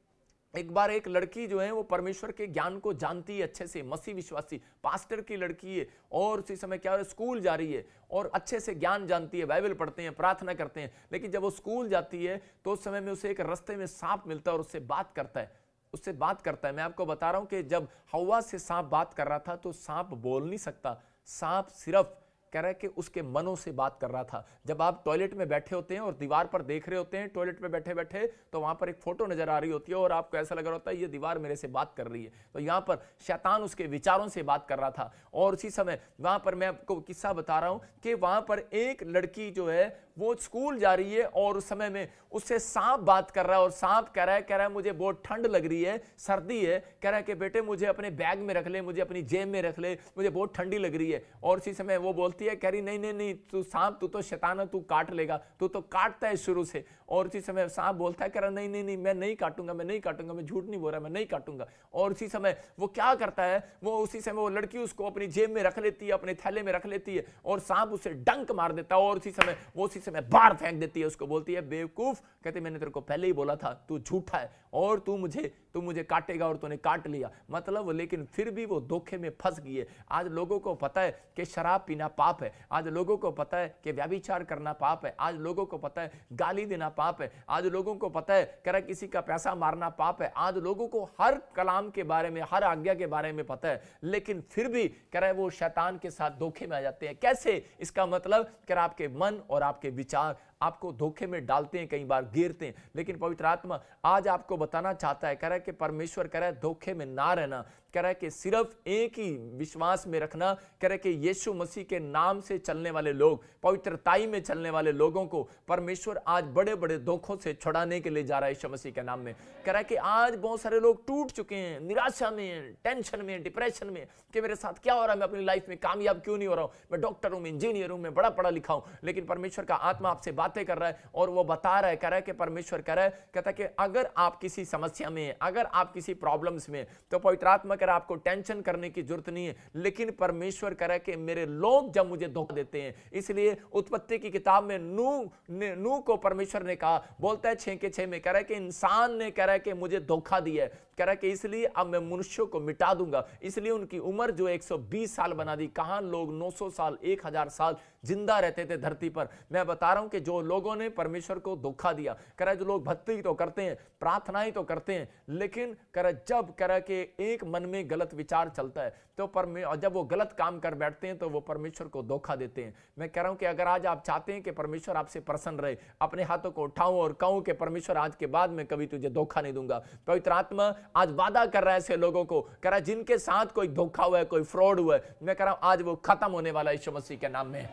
एक बार एक लड़की जो है वो परमेश्वर के ज्ञान को जानती है अच्छे से, मसीह विश्वासी पास्टर की लड़की है और उसी समय क्या है स्कूल जा रही है और अच्छे से ज्ञान जानती है बाइबल पढ़ते हैं, प्रार्थना करते हैं। लेकिन जब वो स्कूल जाती है तो उस समय में उसे एक रस्ते में सांप मिलता है और उससे बात करता है। उससे बात करता है। मैं आपको बता रहा हूँ कि जब हवा से सांप बात कर रहा था तो सांप बोल नहीं सकता। सांप सिर्फ़ कह रहा है कि उसके मनों से बात कर रहा था। जब आप टॉयलेट में बैठे होते हैं और दीवार पर देख रहे होते हैं, टॉयलेट में बैठे बैठे तो वहाँ पर एक फ़ोटो नज़र आ रही होती है और आपको ऐसा लग रहा होता है, ये दीवार मेरे से बात कर रही है। तो यहाँ पर शैतान उसके विचारों से बात कर रहा था। और उसी समय वहाँ पर मैं आपको किस्सा बता रहा हूँ कि वहाँ पर एक लड़की जो है वो स्कूल जा रही है और उस समय में उससे सांप बात कर रहा है और सांप कह रहा है, कह रहा है, मुझे बहुत ठंड लग रही है, सर्दी है। कह रहा है कि, बेटे, मुझे अपने बैग में रख ले, मुझे अपनी जेब में रख ले, मुझे बहुत ठंडी लग रही है। और उसी समय वो बोलती है, कह रही, नहीं नहीं नहीं, तू सांप, तू तो शैतान है, तू काट लेगा, तू तो काटता है शुरू से। और उसी समय सांप बोलता है, कह रहा, नहीं नहीं नहीं, मैं नहीं काटूँगा, मैं नहीं काटूँगा, मैं झूठ नहीं बोल रहा, मैं नहीं काटूँगा। और उसी समय वो क्या करता है, वो उसी समय वो लड़की उसको अपनी जेब में रख लेती है, अपने थैले में रख लेती है और सांप उसे डंक मार देता है और उसी समय वो उसी समय बाहर फेंक देती है, उसको बोलती है, बेवकूफ़, कहते मैंने तेरे को पहले ही बोला था, तू झूठा है और तू मुझे तू मुझे काटेगा और तूने काट लिया। मतलब लेकिन फिर भी वो धोखे में फंस है। आज लोगों को पता है कि शराब पीना पाप है, आज लोगों को पता है कि व्याभिचार करना पाप है, आज लोगों को पता है गाली देना पाप है। आज लोगों को पता है, कह रहा किसी का पैसा मारना पाप है। आज लोगों को हर कलाम के बारे में, हर आज्ञा के बारे में पता है। लेकिन फिर भी, कह है वो शैतान के साथ धोखे में आ जाते हैं। कैसे? इसका मतलब कह रहा आपके मन और आपके विचार आपको धोखे में डालते हैं, कई बार गिरते हैं। लेकिन पवित्र आत्मा आज आपको बताना चाहता है, कह रहा है कि परमेश्वर, कह रहा है, धोखे में ना रहना। कह रहा है कि सिर्फ़ एक ही विश्वास में रखना कह रहा है कि यीशु मसीह के नाम से चलने वाले लोग, पवित्रताई में चलने वाले लोगों को परमेश्वर आज बड़े बड़े दुखों से छुड़ाने के लिए जा रहा है यीशु मसीह के नाम में। कह रहा है कि आज बहुत सारे लोग टूट चुके हैं, निराशा में, टेंशन में, डिप्रेशन में, कि मेरे साथ क्या हो रहा है, मैं अपनी लाइफ में कामयाब क्यों नहीं हो रहा हूँ? मैं डॉक्टर हूँ इंजीनियर हूँ मैं बड़ा पढ़ा लिखा हूँ, लेकिन परमेश्वर का आत्मा आपसे बातें कर रहा है और वो बता रहा है कह रहा है कि परमेश्वर कह रहा है कहता है कि अगर आप किसी समस्या में, अगर आप किसी प्रॉब्लम्स में तो पवित्र आत्मा है आपको टेंशन करने की ज़रूरत नहीं है, लेकिन परमेश्वर है कि मेरे लोग जब मुझे धोखा देते हैं। इसलिए उत्पत्ति की किताब में नू, ने, नू को परमेश्वर ने कहा, बोलता है छे के छे में कह रहा है कि इंसान ने कह रहा है कि मुझे धोखा दिया है। कह रहा कि इसलिए अब मैं मनुष्यों को मिटा दूँगा। इसलिए उनकी उम्र जो 120 साल बना दी। कहाँ लोग 900 साल 1000 साल ज़िंदा रहते थे धरती पर? मैं बता रहा हूँ कि जो लोगों ने परमेश्वर को धोखा दिया, कह रहा जो लोग भक्ति तो करते हैं, प्रार्थनाएँ तो करते हैं, लेकिन कह रहा जब, कह रहा कि एक मन में गलत विचार चलता है तो परमे जब वो गलत काम कर बैठते हैं तो वो परमेश्वर को धोखा देते हैं। मैं कह रहा हूँ कि अगर आज आप चाहते हैं कि परमेश्वर आपसे प्रसन्न रहे, अपने हाथों को उठाऊं और कहूँ कि परमेश्वर आज के बाद मैं कभी तुझे धोखा नहीं दूँगा। पवित्र आत्मा आज वादा कर रहा है ऐसे लोगों को। कह रहा है, जिनके साथ कोई धोखा हुआ है, कोई फ्रॉड हुआ है, मैं कह रहा हूँ, आज वो खत्म होने वाला है यीशु मसीह के नाम में।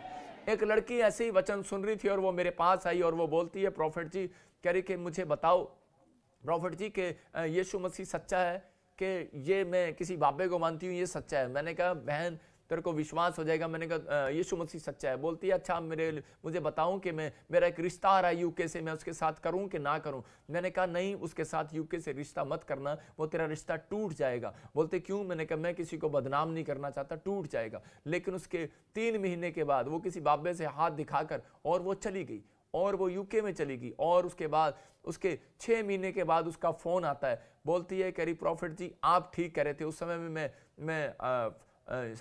एक लड़की ऐसे ही वचन सुन रही थी और वो मेरे पास आई और वो बोलती है, प्रॉफिट जी, कह रही कि मुझे बताओ, प्रॉफिट जी, के यीशु मसीह सच्चा है, कि ये मैं किसी बाबे को मानती हूँ, ये सच्चा है? मैंने कहा, बहन तेरे को विश्वास हो जाएगा। मैंने कहा "अ, यीशु मसीह सच्चा है। बोलती है अच्छा मेरे मुझे बताऊँ कि मैं मेरा एक रिश्ता आ रहा है यूके से मैं उसके साथ करूँ कि ना करूँ? मैंने कहा नहीं उसके साथ यूके से रिश्ता मत करना वो तेरा रिश्ता टूट जाएगा। बोलते क्यों? मैंने कहा मैं किसी को बदनाम नहीं करना चाहता टूट जाएगा। लेकिन उसके तीन महीने के बाद वो किसी बाबे से हाथ दिखाकर और वो चली गई और वो यूके में चली गई और उसके बाद उसके छः महीने के बाद उसका फ़ोन आता है। बोलती है करी प्रॉफिट जी आप ठीक कह रहे थे उस समय में मैं मैं अ,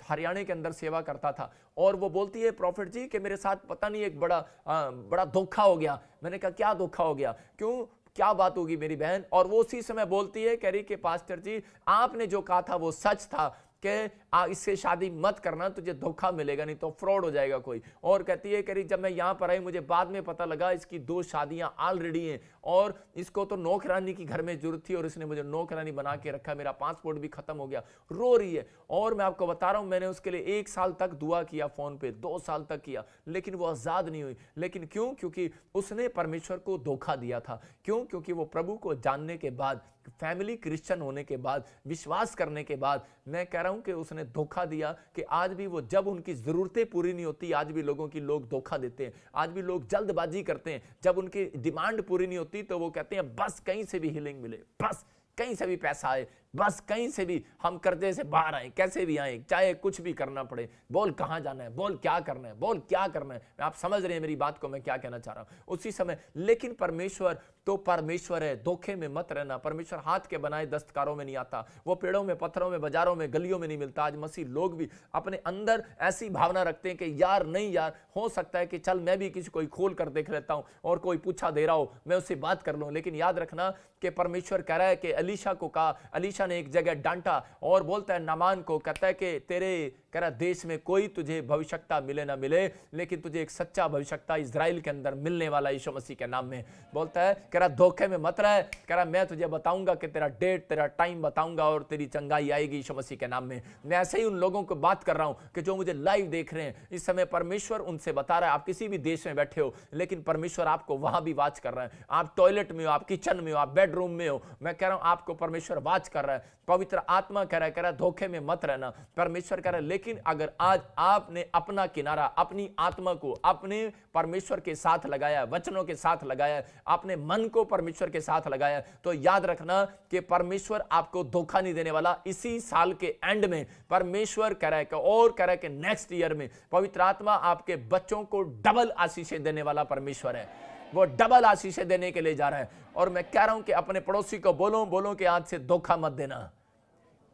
हरियाणा के अंदर सेवा करता था। और वो बोलती है प्रॉफिट जी कि मेरे साथ पता नहीं एक बड़ा अ, बड़ा धोखा हो गया। मैंने कहा क्या धोखा हो गया? क्यों? क्या बात होगी मेरी बहन? और वो उसी समय बोलती है कह रही कि पास्टर जी आपने जो कहा था वो सच था कि आ इससे शादी मत करना तुझे धोखा मिलेगा नहीं तो फ्रॉड हो जाएगा कोई। और कहती है करी जब मैं यहाँ पर आई मुझे बाद में पता लगा इसकी दो शादियाँ ऑलरेडी हैं। और इसको तो नौकरानी की घर में ज़रूरत थी और इसने मुझे नौकरानी बना के रखा, मेरा पासपोर्ट भी खत्म हो गया। रो रही है। और मैं आपको बता रहा हूँ, मैंने उसके लिए एक साल तक दुआ किया फ़ोन पे, दो साल तक किया, लेकिन वो आज़ाद नहीं हुई। लेकिन क्यों? क्योंकि उसने परमेश्वर को धोखा दिया था। क्यों? क्योंकि वो प्रभु को जानने के बाद, फैमिली क्रिश्चियन होने के बाद, विश्वास करने के बाद, मैं कह रहा हूँ कि उसने धोखा दिया कि आज भी वो, जब उनकी जरूरतें पूरी नहीं होती, आज भी लोगों की लोग धोखा देते हैं, आज भी लोग जल्दबाजी करते हैं, जब उनकी डिमांड पूरी नहीं होती तो वो कहते हैं, बस कहीं से भी हीलिंग मिले, बस कहीं से भी पैसा आए। बस कहीं से भी हम कर्जे से बाहर आए, कैसे भी आए, चाहे कुछ भी करना पड़े, बोल कहाँ जाना है, बोल क्या करना है, बोल क्या करना है। आप समझ रहे हैं मेरी बात को मैं क्या कहना चाह रहा हूँ। उसी समय, लेकिन परमेश्वर तो परमेश्वर है, धोखे में मत रहना। परमेश्वर हाथ के बनाए दस्तकारों में नहीं आता, वो पेड़ों में, पत्थरों में, बाजारों में, गलियों में नहीं मिलता। आज मसीह लोग भी अपने अंदर ऐसी भावना रखते हैं कि यार, नहीं यार, हो सकता है कि चल मैं भी किसी कोई खोल कर देख लेता हूँ और कोई पूछा दे रहा हो, मैं उससे बात कर लूँ। लेकिन याद रखना कि परमेश्वर कह रहा है कि अलीशा को कहा अलीशा ने एक जगह डांटा और बोलता है नमान को कहता है कि तेरे कह रहा, देश में कोई तुझे भविष्यता मिले ना मिले, लेकिन तुझे एक सच्चा भविष्यता इसराइल के अंदर मिलने वाला यीशु मसीह के नाम में बोलता है। कह रहा, धोखे में मत रहे। कह रहा, मैं तुझे बताऊँगा कि तेरा डेट, तेरा टाइम बताऊँगा और तेरी चंगाई आएगी यीशु मसीह के नाम में। मैं ऐसे ही उन लोगों को बात कर रहा हूँ कि जो मुझे लाइव देख रहे हैं। इस समय परमेश्वर उनसे बता रहा है, आप किसी भी देश में बैठे हो, लेकिन परमेश्वर आपको वहाँ भी वाच कर रहे हैं। आप टॉयलेट में हो, आप किचन में हो, आप बेडरूम में हो, मैं कह रहा हूँ, आपको परमेश्वर वाच कर रहा है। पवित्र आत्मा कह रहा है, कह रहा है धोखे में मत रहना। परमेश्वर कह रहा है लेकिन अगर आज आपने अपना किनारा, अपनी आत्मा को अपने परमेश्वर के साथ लगाया, वचनों के साथ लगाया, अपने मन को परमेश्वर के साथ लगाया तो याद रखना कि परमेश्वर आपको धोखा नहीं देने वाला इसी साल के एंड में, परमेश्वर कह रहा है और कह रहा है कि नेक्स्ट ईयर में। पवित्र आत्मा आपके बच्चों को डबल आशीषें देने वाला परमेश्वर है। वो डबल आशीषें देने के लिए जा रहा है। और मैं कह रहा हूँ कि अपने पड़ोसी को बोलो बोलो कि आज से धोखा मत देना।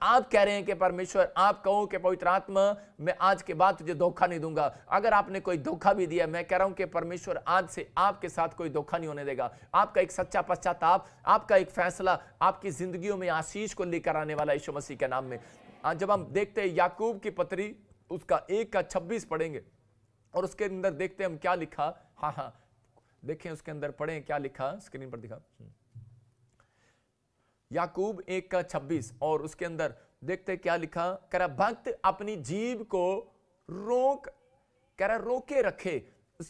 आप कह रहे हैं कि परमेश्वर, आप कहो कि पवित्र आत्मा, मैं आज के बाद तुझे धोखा नहीं दूँगा। अगर आपने कोई धोखा भी दिया, मैं कह रहा हूँ कि परमेश्वर आज से आपके साथ कोई धोखा नहीं होने देगा। आपका एक सच्चा पश्चाताप, आपका एक फैसला, आपकी जिंदगियों में आशीष को लेकर आने वाला यीशु मसीह के नाम में। जब हम देखते हैं याकूब की पत्री, उसका एक का छब्बीस पढ़ेंगे, और उसके अंदर देखते हैं हम क्या लिखा। हाँ हाँ देखें उसके अंदर पढ़ें क्या लिखा, स्क्रीन पर दिखा। याकूब एक का छब्बीस और उसके अंदर देखते क्या लिखा? कह रहा, भक्त अपनी जीव को रोक, कह रहा, रोके रखे।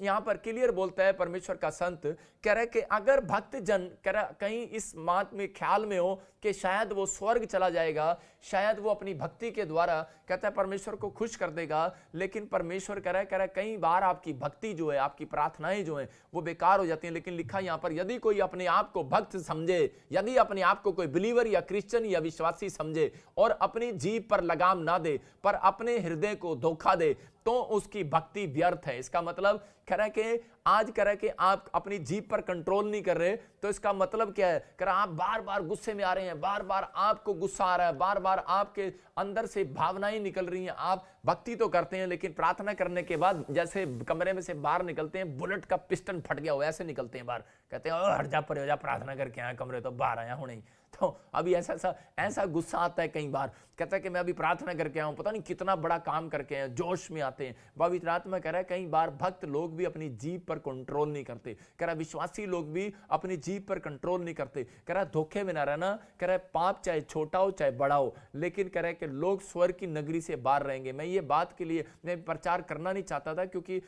यहाँ पर क्लियर बोलता है परमेश्वर का संत। कह रहा है कि अगर भक्त जन कह रहा, कहीं इस बात में ख्याल में हो कि शायद वो स्वर्ग चला जाएगा, शायद वो अपनी भक्ति के द्वारा, कहता है, परमेश्वर को खुश कर देगा, लेकिन परमेश्वर कह रहा है, कह रहा है, कई बार आपकी भक्ति जो है, आपकी प्रार्थनाएँ जो हैं, वो बेकार हो जाती हैं, लेकिन लिखा यहाँ पर, यदि कोई अपने आप को भक्त समझे, यदि अपने आप को कोई बिलीवर या क्रिश्चियन या विश्वासी समझे और अपनी जीव पर लगाम ना दे, पर अपने हृदय को धोखा दे तो उसकी भक्ति व्यर्थ है। इसका मतलब कह रहा कि आज कह रहा कि आप अपनी जीप पर कंट्रोल नहीं कर रहे तो इसका मतलब क्या है? कह रहा आप बार बार गुस्से में आ रहे हैं बार बार आपको गुस्सा आ रहा है बार बार आपके अंदर से भावनाएँ निकल रही हैं। आप भक्ति तो करते हैं, लेकिन प्रार्थना करने के बाद जैसे कमरे में से बाहर निकलते हैं, बुलेट का पिस्टन फट गया हो, ऐसे निकलते हैं बाहर। कहते हैं हर जा, पर प्रार्थना करके आया कमरे तो बाहर आया हूँ नहीं। तो अभी ऐसा ऐसा ऐसा गुस्सा आता है कई बार। कहता है कि मैं अभी प्रार्थना करके आऊँ, पता नहीं कितना बड़ा काम करके आए जोश में आते हैं। पवित्र आत्मा कह रहा है, कई बार भक्त लोग भी अपनी जीप पर कंट्रोल नहीं करते। कह रहा विश्वासी लोग भी अपनी जीप पर कंट्रोल नहीं करते। कह रहा धोखे में ना रहना, कह रहा पाप चाहे छोटा हो, चाहे बड़ा हो, लेकिन कह रहा है कि लोग स्वर की नगरी से बाहर रहेंगे। मैं ये बात के लिए, मैं प्रचार करना नहीं चाहता था क्योंकि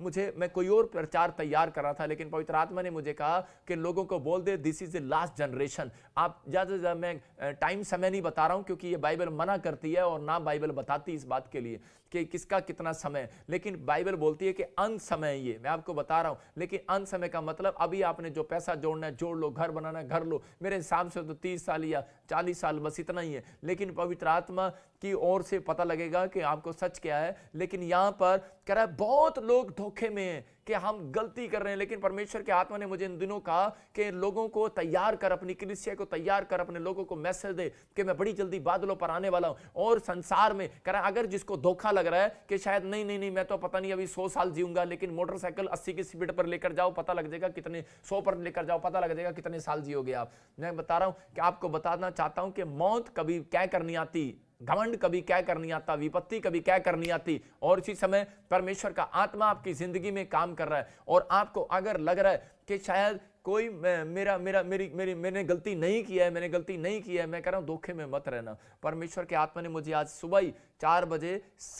मुझे, मैं कोई और प्रचार तैयार कर रहा था, लेकिन पवित्र आत्मा ने मुझे कहा कि लोगों को बोल दे this is the last generation आप ज़्यादा से ज़्यादा मैं टाइम समय नहीं बता रहा हूँ क्योंकि ये बाइबल मना करती है और ना बाइबल बताती इस बात के लिए। कि किसका कितना समय? लेकिन बाइबल बोलती है कि अंत समय ये, मैं आपको बता रहा हूँ। लेकिन अंत समय का मतलब अभी आपने जो पैसा जोड़ना है, जोड़ लो, घर बनाना घर लो। मेरे हिसाब से तो तीस साल या चालीस साल बस इतना ही है। लेकिन पवित्र आत्मा की ओर से पता लगेगा कि आपको सच क्या है। लेकिन यहाँ पर कह रहा है, बहुत लोग धोखे में हैं कि हम गलती कर रहे हैं। लेकिन परमेश्वर के आत्मा ने मुझे इन दिनों कहा कि लोगों को तैयार कर, अपनी कलिसिया को तैयार कर, अपने लोगों को मैसेज दे कि मैं बड़ी जल्दी बादलों पर आने वाला हूँ। और संसार में कह रहा अगर जिसको धोखा लग रहा है कि शायद नहीं नहीं नहीं, मैं तो पता नहीं अभी सौ साल जीऊँगा, लेकिन मोटरसाइकिल अस्सी की स्पीड पर लेकर जाओ, पता लग जाएगा कितने, सौ पर लेकर जाओ, पता लग जाएगा कितने साल जियोगे आप। मैं बता रहा हूँ कि आपको बताना चाहता हूँ कि मौत कभी क्या करनी आती, घमंड कभी क्या करनी आता, विपत्ति कभी क्या करनी आती, और इसी समय परमेश्वर का आत्मा आपकी ज़िंदगी में काम कर रहा है। और आपको अगर लग रहा है कि शायद कोई मेरा मेरा, मेरी मेरी, मैंने गलती नहीं किया है, मैंने गलती नहीं किया है, मैं कह रहा हूँ, धोखे में मत रहना। परमेश्वर के आत्मा ने मुझे आज सुबह ही चार बजे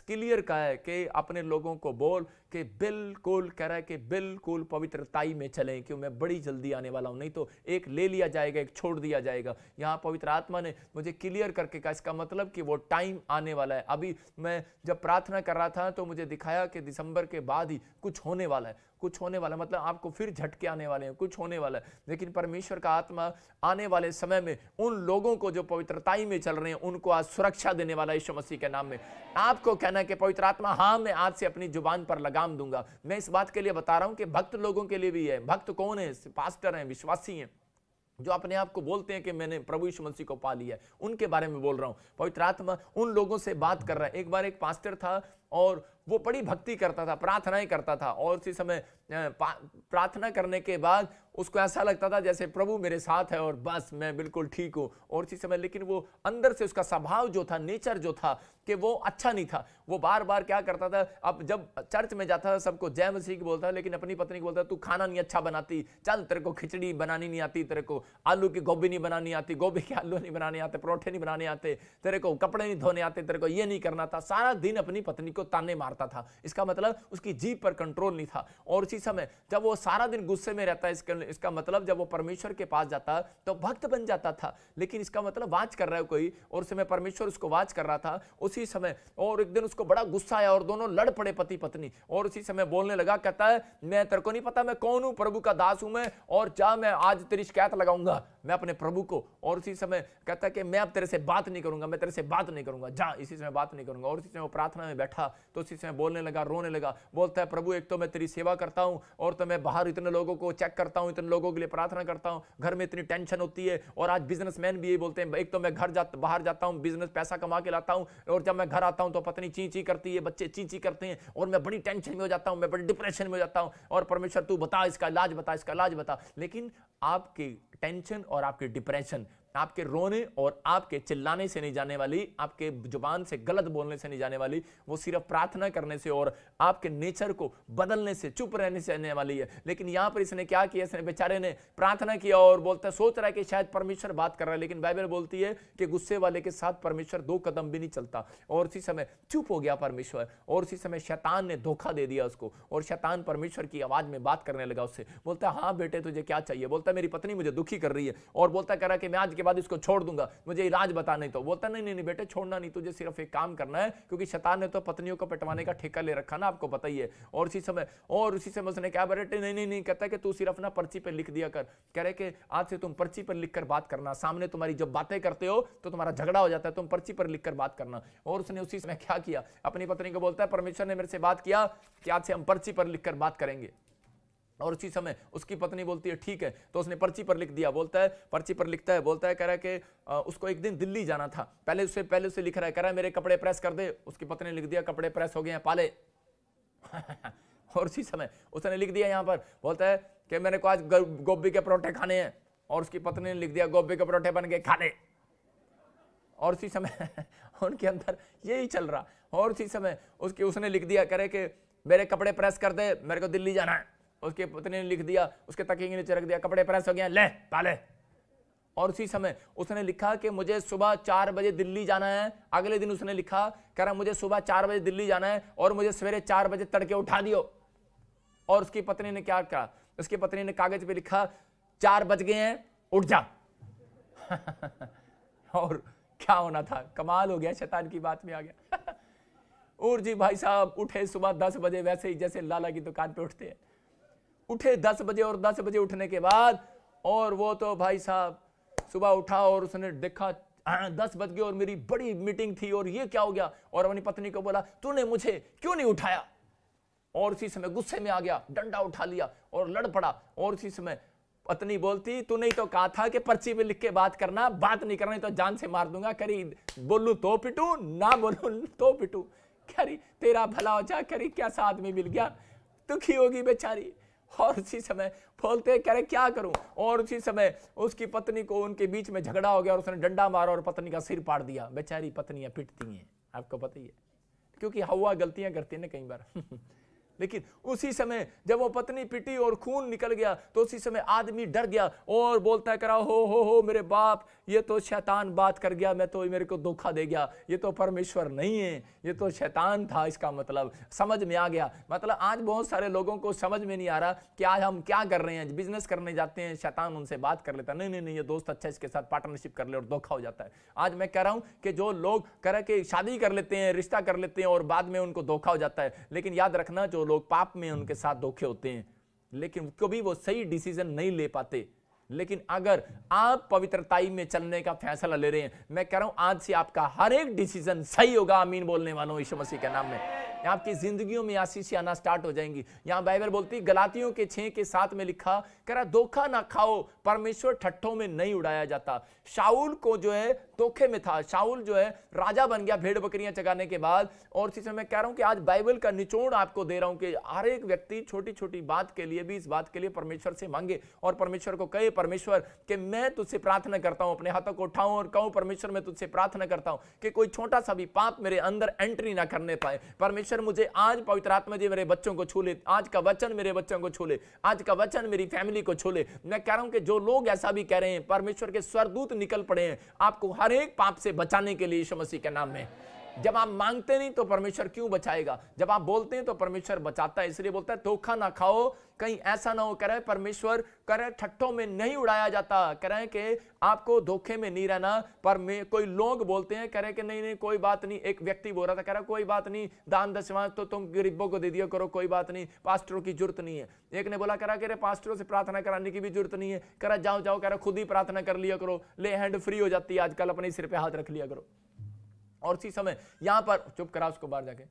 क्लियर कहा है कि अपने लोगों को बोल कि बिल्कुल, कह रहा है कि बिल्कुल पवित्रताई में चलें क्यों मैं बड़ी जल्दी आने वाला हूँ। नहीं तो एक ले लिया जाएगा, एक छोड़ दिया जाएगा। यहाँ पवित्र आत्मा ने मुझे क्लियर करके कहा, इसका मतलब कि वो टाइम आने वाला है। अभी मैं जब प्रार्थना कर रहा था तो मुझे दिखाया कि दिसंबर के बाद ही कुछ होने वाला है। कुछ होने वाला है मतलब आपको फिर झटके आने वाले हैं, कुछ होने वाला है। लेकिन परमेश्वर का आत्मा आने वाले समय में उन लोगों को जो पवित्रताई में चल रहे हैं, उनको आज सुरक्षा देने वाला यीशु मसीह के नाम में। आपको कहना है कि पवित्र आत्मा हाँ मैं आज से अपनी ज़ुबान पर लगाम दूँगा। मैं इस बात के लिए बता रहा हूँ कि भक्त लोगों के लिए भी है। भक्त कौन है? पास्टर हैं, विश्वासी हैं, जो अपने आप को बोलते हैं कि मैंने प्रभु यीशु मसीह को पा लिया है। उनके बारे में बोल रहा हूँ। पवित्र आत्मा, उन लोगों से बात कर रहा है। एक बार एक पास्टर था और वो बड़ी भक्ति करता था, प्रार्थनाएँ करता था और उसी समय प्रार्थना करने के बाद उसको ऐसा लगता था जैसे प्रभु मेरे साथ है और बस मैं बिल्कुल ठीक हूँ। और उसी समय लेकिन वो अंदर से उसका स्वभाव जो था, नेचर जो था कि वो अच्छा नहीं था। वो बार बार क्या करता था, अब जब चर्च में जाता था, सबको जय मसीह की बोलता लेकिन अपनी पत्नी को बोलता तू खाना नहीं अच्छा बनाती, चल तेरे को खिचड़ी बनानी नहीं आती, तेरे को आलू की गोभी नहीं बनानी आती, गोभी के आलू नहीं बनाने आते, परोठे नहीं बनाने आते, तेरे को कपड़े नहीं धोने आते, तेरे को ये नहीं करना था। सारा दिन अपनी पत्नी को ताने मारता था। इसका मतलब उसकी जीप पर कंट्रोल नहीं था। और उसी समय जब वो सारा दिन गुस्से में रहता है, इसका इसका मतलब जब वो परमेश्वर के पास जाता तो भक्त बन जाता था। लेकिन इसका मतलब वाच कर रहा है कोई और समय परमेश्वर उसको वाच कर रहा था, उसी समय और एक दिन उसको बड़ा गुस्सा आया और दोनों लड़ पड़े पति पत्नी और उसी समय बोलने लगा, कहता है, मैं तेरे को नहीं पता मैं कौन हूँ, प्रभु का दास हूँ मैं और जा मैं आज तेरी शिकायत लगाऊँगा, मैं अपने प्रभु को। और उसी समय कहता कि मैं अब तेरे से बात नहीं करूँगा, मैं तेरे से बात नहीं करूँगा, जा, इसी समय बात नहीं करूँगा। और इसी समय वो प्रार्थना में बैठा तो उसी समय बोलने लगा, रोने लगा, बोलता है, प्रभु, एक तो मैं तेरी सेवा करता हूँ और तो मैं बाहर इतने लोगों को चेक करता हूँ इतने लोगों के लिए प्रार्थना करता हूँ। घर में इतनी टेंशन होती है और आज बिजनेसमैन भी यही बोलते हैं, एक तो मैं घर जाता, बाहर जाता हूँ बिज़नेस पैसा कमा के लाता हूँ और जब मैं घर आता हूँ तो पत्नी ची ची करती है, बच्चे ची ची करते हैं और मैं बड़ी टेंशन में हो जाता हूँ, मैं बड़ी डिप्रेशन में हो जाता हूँ और परमेश्वर तू बता इसका इलाज बता, इसका इलाज बता। लेकिन आपकी टेंशन और आपकी डिप्रेशन आपके रोने और आपके चिल्लाने से नहीं जाने वाली, आपके ज़ुबान से गलत बोलने से नहीं जाने वाली, वो सिर्फ़ प्रार्थना करने से और आपके नेचर को बदलने से, चुप रहने से आने वाली है। लेकिन यहाँ पर इसने क्या किया? इसने बेचारे ने प्रार्थना किया और बोलता सोच रहा है कि शायद परमेश्वर बात कर रहा है, लेकिन बाइबल बोलती है कि गुस्से वाले के साथ परमेश्वर दो कदम भी नहीं चलता। और उसी समय चुप हो गया परमेश्वर और उसी समय शैतान ने धोखा दे दिया उसको और शैतान परमेश्वर की आवाज़ में बात करने लगा उससे। बोलता हाँ बेटे, तुझे क्या चाहिए? बोलता मेरी पत्नी मुझे दुखी कर रही है। और बोलता कह रहा कि मैं आज के बाद इसको छोड़ दूँगा, मुझे इलाज बता नहीं तो। बोलता, नहीं नहीं नहीं बेटे, छोड़ना नहीं, तुझे सिर्फ़ एक काम करना है, क्योंकि शैतान ने तो पत्नियों को पिटवाने का ठेका ले रखा ना, आपको पता ही है। और उसी समय, और उसी समय उसने क्या बेटे, नहीं नहीं नहीं, कहता कि तू सिर्फ़ ना पर्ची पे लिख दिया कर। कह रहे कि आज से तुम पर्ची पर लिखकर बात करना, सामने तुम्हारी जब बातें करते हो तो तुम्हारा झगड़ा हो जाता है, तुम पर्ची पर लिखकर बात करना। और उसने उसी समय क्या किया, अपनी पत्नी को बोलता है, परमेश्वर ने मेरे से बात किया कि आज से हम पर्ची पर लिखकर बात करेंगे। और उसी समय उसकी पत्नी बोलती है, ठीक है। तो उसने पर्ची पर लिख दिया, बोलता है, पर्ची पर लिखता है, बोलता है, कह रहा है कि उसको एक दिन दिल्ली जाना था। पहले उससे पहले उसे लिख रहा है, कह रहा है, मेरे कपड़े प्रेस कर दे। उसकी पत्नी लिख दिया, कपड़े प्रेस हो गए हैं, पाले। और उसी समय उसने लिख दिया यहाँ पर, बोलता है कि, मेरे को आज गोभी के परोठे खाने हैं। और उसकी पत्नी ने लिख दिया, गोभी के परोठे बन गए खाने और उसी समय उनके अंदर यही चल रहा। और उसी समय उसकी, उसने लिख दिया करे कि, मेरे कपड़े प्रेस कर दे, मेरे को दिल्ली जाना है। उसके पत्नी ने लिख दिया, उसके तकिए के नीचे रख दिया, कपड़े प्रेस हो गए, ले, पाले। और उसी समय उसने लिखा कि मुझे सुबह चार बजे दिल्ली जाना है। अगले दिन उसने लिखा, कह रहा, मुझे सुबह चार बजे दिल्ली जाना है और मुझे सवेरे चार बजे तड़के उठा दियो। और उसकी पत्नी ने क्या कहा? उसकी पत्नी ने कागज़ पे लिखा, चार बज गए हैं, उठ जा। और क्या होना था? कमाल हो गया, शैतान की बात में आ गया। और जी भाई साहब, उठे सुबह दस बजे, वैसे ही जैसे लाला की दुकान पे उठते हैं। उठे दस बजे और दस बजे उठने के बाद और वो तो भाई साहब सुबह उठा और उसने देखा हाँ, दस बज गए और मेरी बड़ी मीटिंग थी और ये क्या हो गया? और अपनी पत्नी को बोला तूने मुझे क्यों नहीं उठाया? और उसी समय गुस्से में आ गया डंडा उठा लिया और लड़ पड़ा। और उसी समय पत्नी बोलती तू नहीं तो कहा था कि पर्ची में लिख के बात करना बात नहीं करना तो जान से मार दूँगा। करी बोलू तो पिटू ना बोलू तो पिटू। करी तेरा भला हो जा करी कैसा आदमी मिल गया? दुखी होगी बेचारी। और उसी समय बोलते कह रहे, क्या करूँ? और उसी समय उसकी पत्नी को उनके बीच में झगड़ा हो गया और उसने डंडा मारा और पत्नी का सिर पाड़ दिया। बेचारी पत्नियाँ पिटती हैं, आपको पता ही है। क्योंकि हवा गलतियाँ करती है ना कई बार। लेकिन उसी समय जब वो पत्नी पिटी और खून निकल गया तो उसी समय आदमी डर गया और बोलता है करा, हो हो हो, मेरे बाप, ये तो शैतान बात कर गया, मैं तो मेरे को धोखा दे गया, ये तो परमेश्वर नहीं है, ये तो शैतान था इसका मतलब। समझ में आ गया। मतलब आज बहुत सारे लोगों को समझ में नहीं आ रहा कि आज हम क्या कर रहे हैं बिज़नेस करने जाते हैं, शैतान उनसे बात कर लेता नहीं नहीं नहीं, ये दोस्त अच्छा इसके साथ पार्टनरशिप कर ले और धोखा हो जाता है। आज मैं कह रहा हूँ कि जो लोग कह के शादी कर लेते हैं, रिश्ता कर लेते हैं और बाद में उनको धोखा हो जाता है, लेकिन याद रखना जो लोग पाप में उनके साथ धोखे होते हैं, लेकिन कभी वो सही डिसीज़न नहीं ले पाते। लेकिन अगर आप पवित्रताई में चलने का फैसला ले रहे हैं, मैं कह रहा हूँ, आज से आपका हर एक डिसीज़न सही होगा अमीन बोलने वालों, यीशु मसीह के नाम में। आपकी जिंदगियों में आशीष आना स्टार्ट हो जाएँगी। यहाँ बाइबल बोलती गलातियों के छह के साथ में लिखा कह रहा धोखा ना खाओ, परमेश्वर ठट्ठों में नहीं उड़ाया जाता। शाउल को जो है, धोखे में था। शाउल जो है, राजा बन गया भेड़ बकरियाँ चगाने के बाद। और इसी कह रहा हूँ कि आज बाइबल का निचोड़ आपको दे रहा हूँ कि हर एक व्यक्ति छोटी छोटी बात के लिए भी इस बात के लिए परमेश्वर से मांगे। और परमेश्वर को कहे, परमेश्वर, कि मैं तुझसे प्रार्थना करता हूँ, अपने हाथों को उठाऊं और कहूँ, परमेश्वर, मैं तुझसे प्रार्थना करता हूँ कि कोई छोटा सा भी पाप मेरे अंदर एंट्री ना करने पाए। परमेश्वर मुझे आज पवित्र आत्मा जी मेरे बच्चों को छू ले, आज का वचन मेरे बच्चों को छू ले, आज का वचन मेरी फैमिली को छू ले। मैं कह रहा हूँ कि जो लोग ऐसा भी कह रहे हैं, परमेश्वर के स्वरदूत निकल पड़े हैं, आपको हर एक पाप से बचाने के लिए यीशु मसीह के नाम में। जब आप मांगते नहीं तो परमेश्वर क्यों बचाएगा? जब आप बोलते हैं तो परमेश्वर बचाता है, इसलिए बोलता है, धोखा ना खाओ, कहीं ऐसा ना हो, कह रहे परमेश्वर कह रहे ठट्ठों में नहीं उड़ाया जाता। कह रहे कि आपको धोखे में नहीं रहना। पर कोई लोग बोलते हैं, कह रहे कि नहीं नहीं, कोई बात नहीं। एक व्यक्ति बोल रहा था, कह रहा कोई बात नहीं, दान दशवांश तो तुम गरीबों को दे दिया करो, कोई बात नहीं, पास्टरों की ज़रूरत नहीं है। एक ने बोला, कह रहा पास्टरों से प्रार्थना कराने की भी ज़रूरत नहीं है। कह रहा जाओ जाओ, कह रहा खुद ही प्रार्थना कर लिया करो, ले हैंड फ्री हो जाती है, आजकल अपने सिर पर हाथ रख लिया करो। और उसी समय, यहाँ पर, चुप करा उसको बाहर जाके।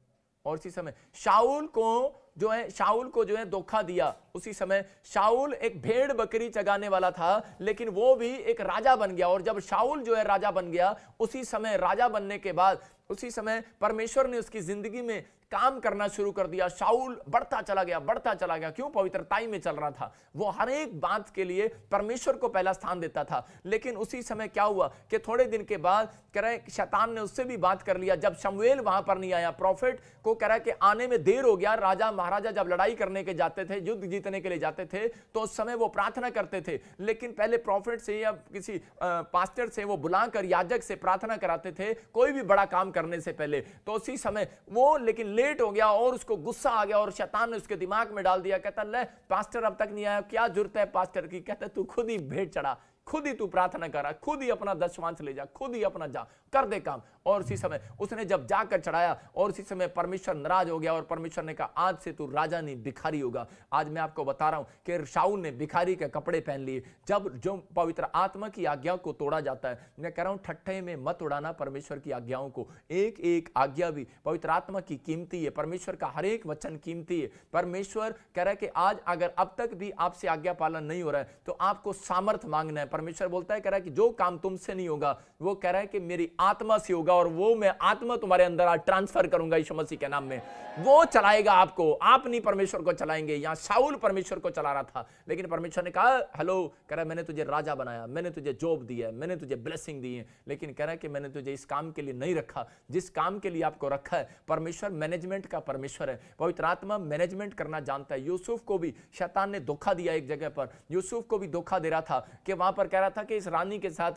और उसी समय शाउल को जो है शाउल को जो है धोखा दिया। उसी समय शाउल एक भेड़ बकरी चगाने वाला था, लेकिन वो भी एक राजा बन गया। और जब शाउल जो है राजा बन गया, उसी समय राजा बनने के बाद उसी समय परमेश्वर ने उसकी ज़िंदगी में काम करना शुरू कर दिया। शाउल बढ़ता चला गया, बढ़ता चला गया। क्यों? पवित्रताई में चल रहा था। वो हर एक बात के लिए परमेश्वर को पहला स्थान देता था। लेकिन उसी समय क्या हुआ कि थोड़े दिन के बाद कह रहे शैतान ने उससे भी बात कर लिया। जब शमवेल वहाँ पर नहीं आया, प्रॉफिट को कह रहा कि आने में देर हो गया। राजा, महाराजा जब लड़ाई करने के जाते थे, युद्ध जीतने के लिए जाते थे तो उस समय वो प्रार्थना करते थे। लेकिन पहले प्रॉफिट से या किसी पास्टर से वो बुलाकर, याजक से प्रार्थना कराते थे। कोई भी बड़ा काम करने से पहले। तो उसी समय वो लेकिन लेट हो गया और उसको गुस्सा आ गया और शैतान ने उसके दिमाग में डाल दिया। कहता, ले पास्टर अब तक नहीं आया। क्या ज़रूरत है पास्टर की? कहता, तू खुद ही भेंट चढ़ा। खुद ही तू प्रार्थना करा। खुद ही अपना दशवांश ले जा। खुद ही अपना जा। कर दे काम। और उसी समय उसने जब जाकर चढ़ाया और उसी समय परमेश्वर नाराज़ हो गया और परमेश्वर ने कहा, आज से तू राजा नहीं, भिखारी होगा। आज मैं आपको बता रहा हूँ कि शाउल ने भिखारी के कपड़े पहन लिए। जब जो पवित्र आत्मा की आज्ञा को तोड़ा जाता है, मैं कह रहा हूँ, ठट्ठे में मत उड़ाना परमेश्वर की आज्ञाओं को। एक एक आज्ञा भी पवित्र आत्मा की कीमती है। परमेश्वर का हर एक वचन कीमती है। परमेश्वर कह रहा है कि आज अगर अब तक भी आपसे आज्ञा पालन नहीं हो रहा है तो आपको सामर्थ मांगना है। परमेश्वर बोलता है, कह रहा है कि जो काम तुमसे नहीं होगा, वो कह रहा है कि मेरी आत्मा से होगा और वो मैं आत्मा तुम्हारे अंदर आज ट्रांसफ़र करूँगा यीशु मसीह के नाम में। वो चलाएगा आपको। आप नहीं परमेश्वर को चलाएँगे। यहाँ शाउल परमेश्वर को चला रहा था। लेकिन परमेश्वर ने कहा, हेलो, कह रहा मैंने तुझे राजा बनाया, मैंने तुझे जॉब दी है, मैंने तुझे ब्लेसिंग दी है। लेकिन कह रहा है कि मैंने तुझे इस काम के लिए नहीं रखा। जिस काम के लिए आपको रखा है, परमेश्वर मैनेजमेंट का परमेश्वर है। पवित्र आत्मा मैनेजमेंट करना जानता है। यूसुफ को भी, शैतान ने धोखा दिया एक जगह पर। यूसुफ को भी धोखा दे रहा था कि वहाँ पर कह रहा था कि इस रानी के साथ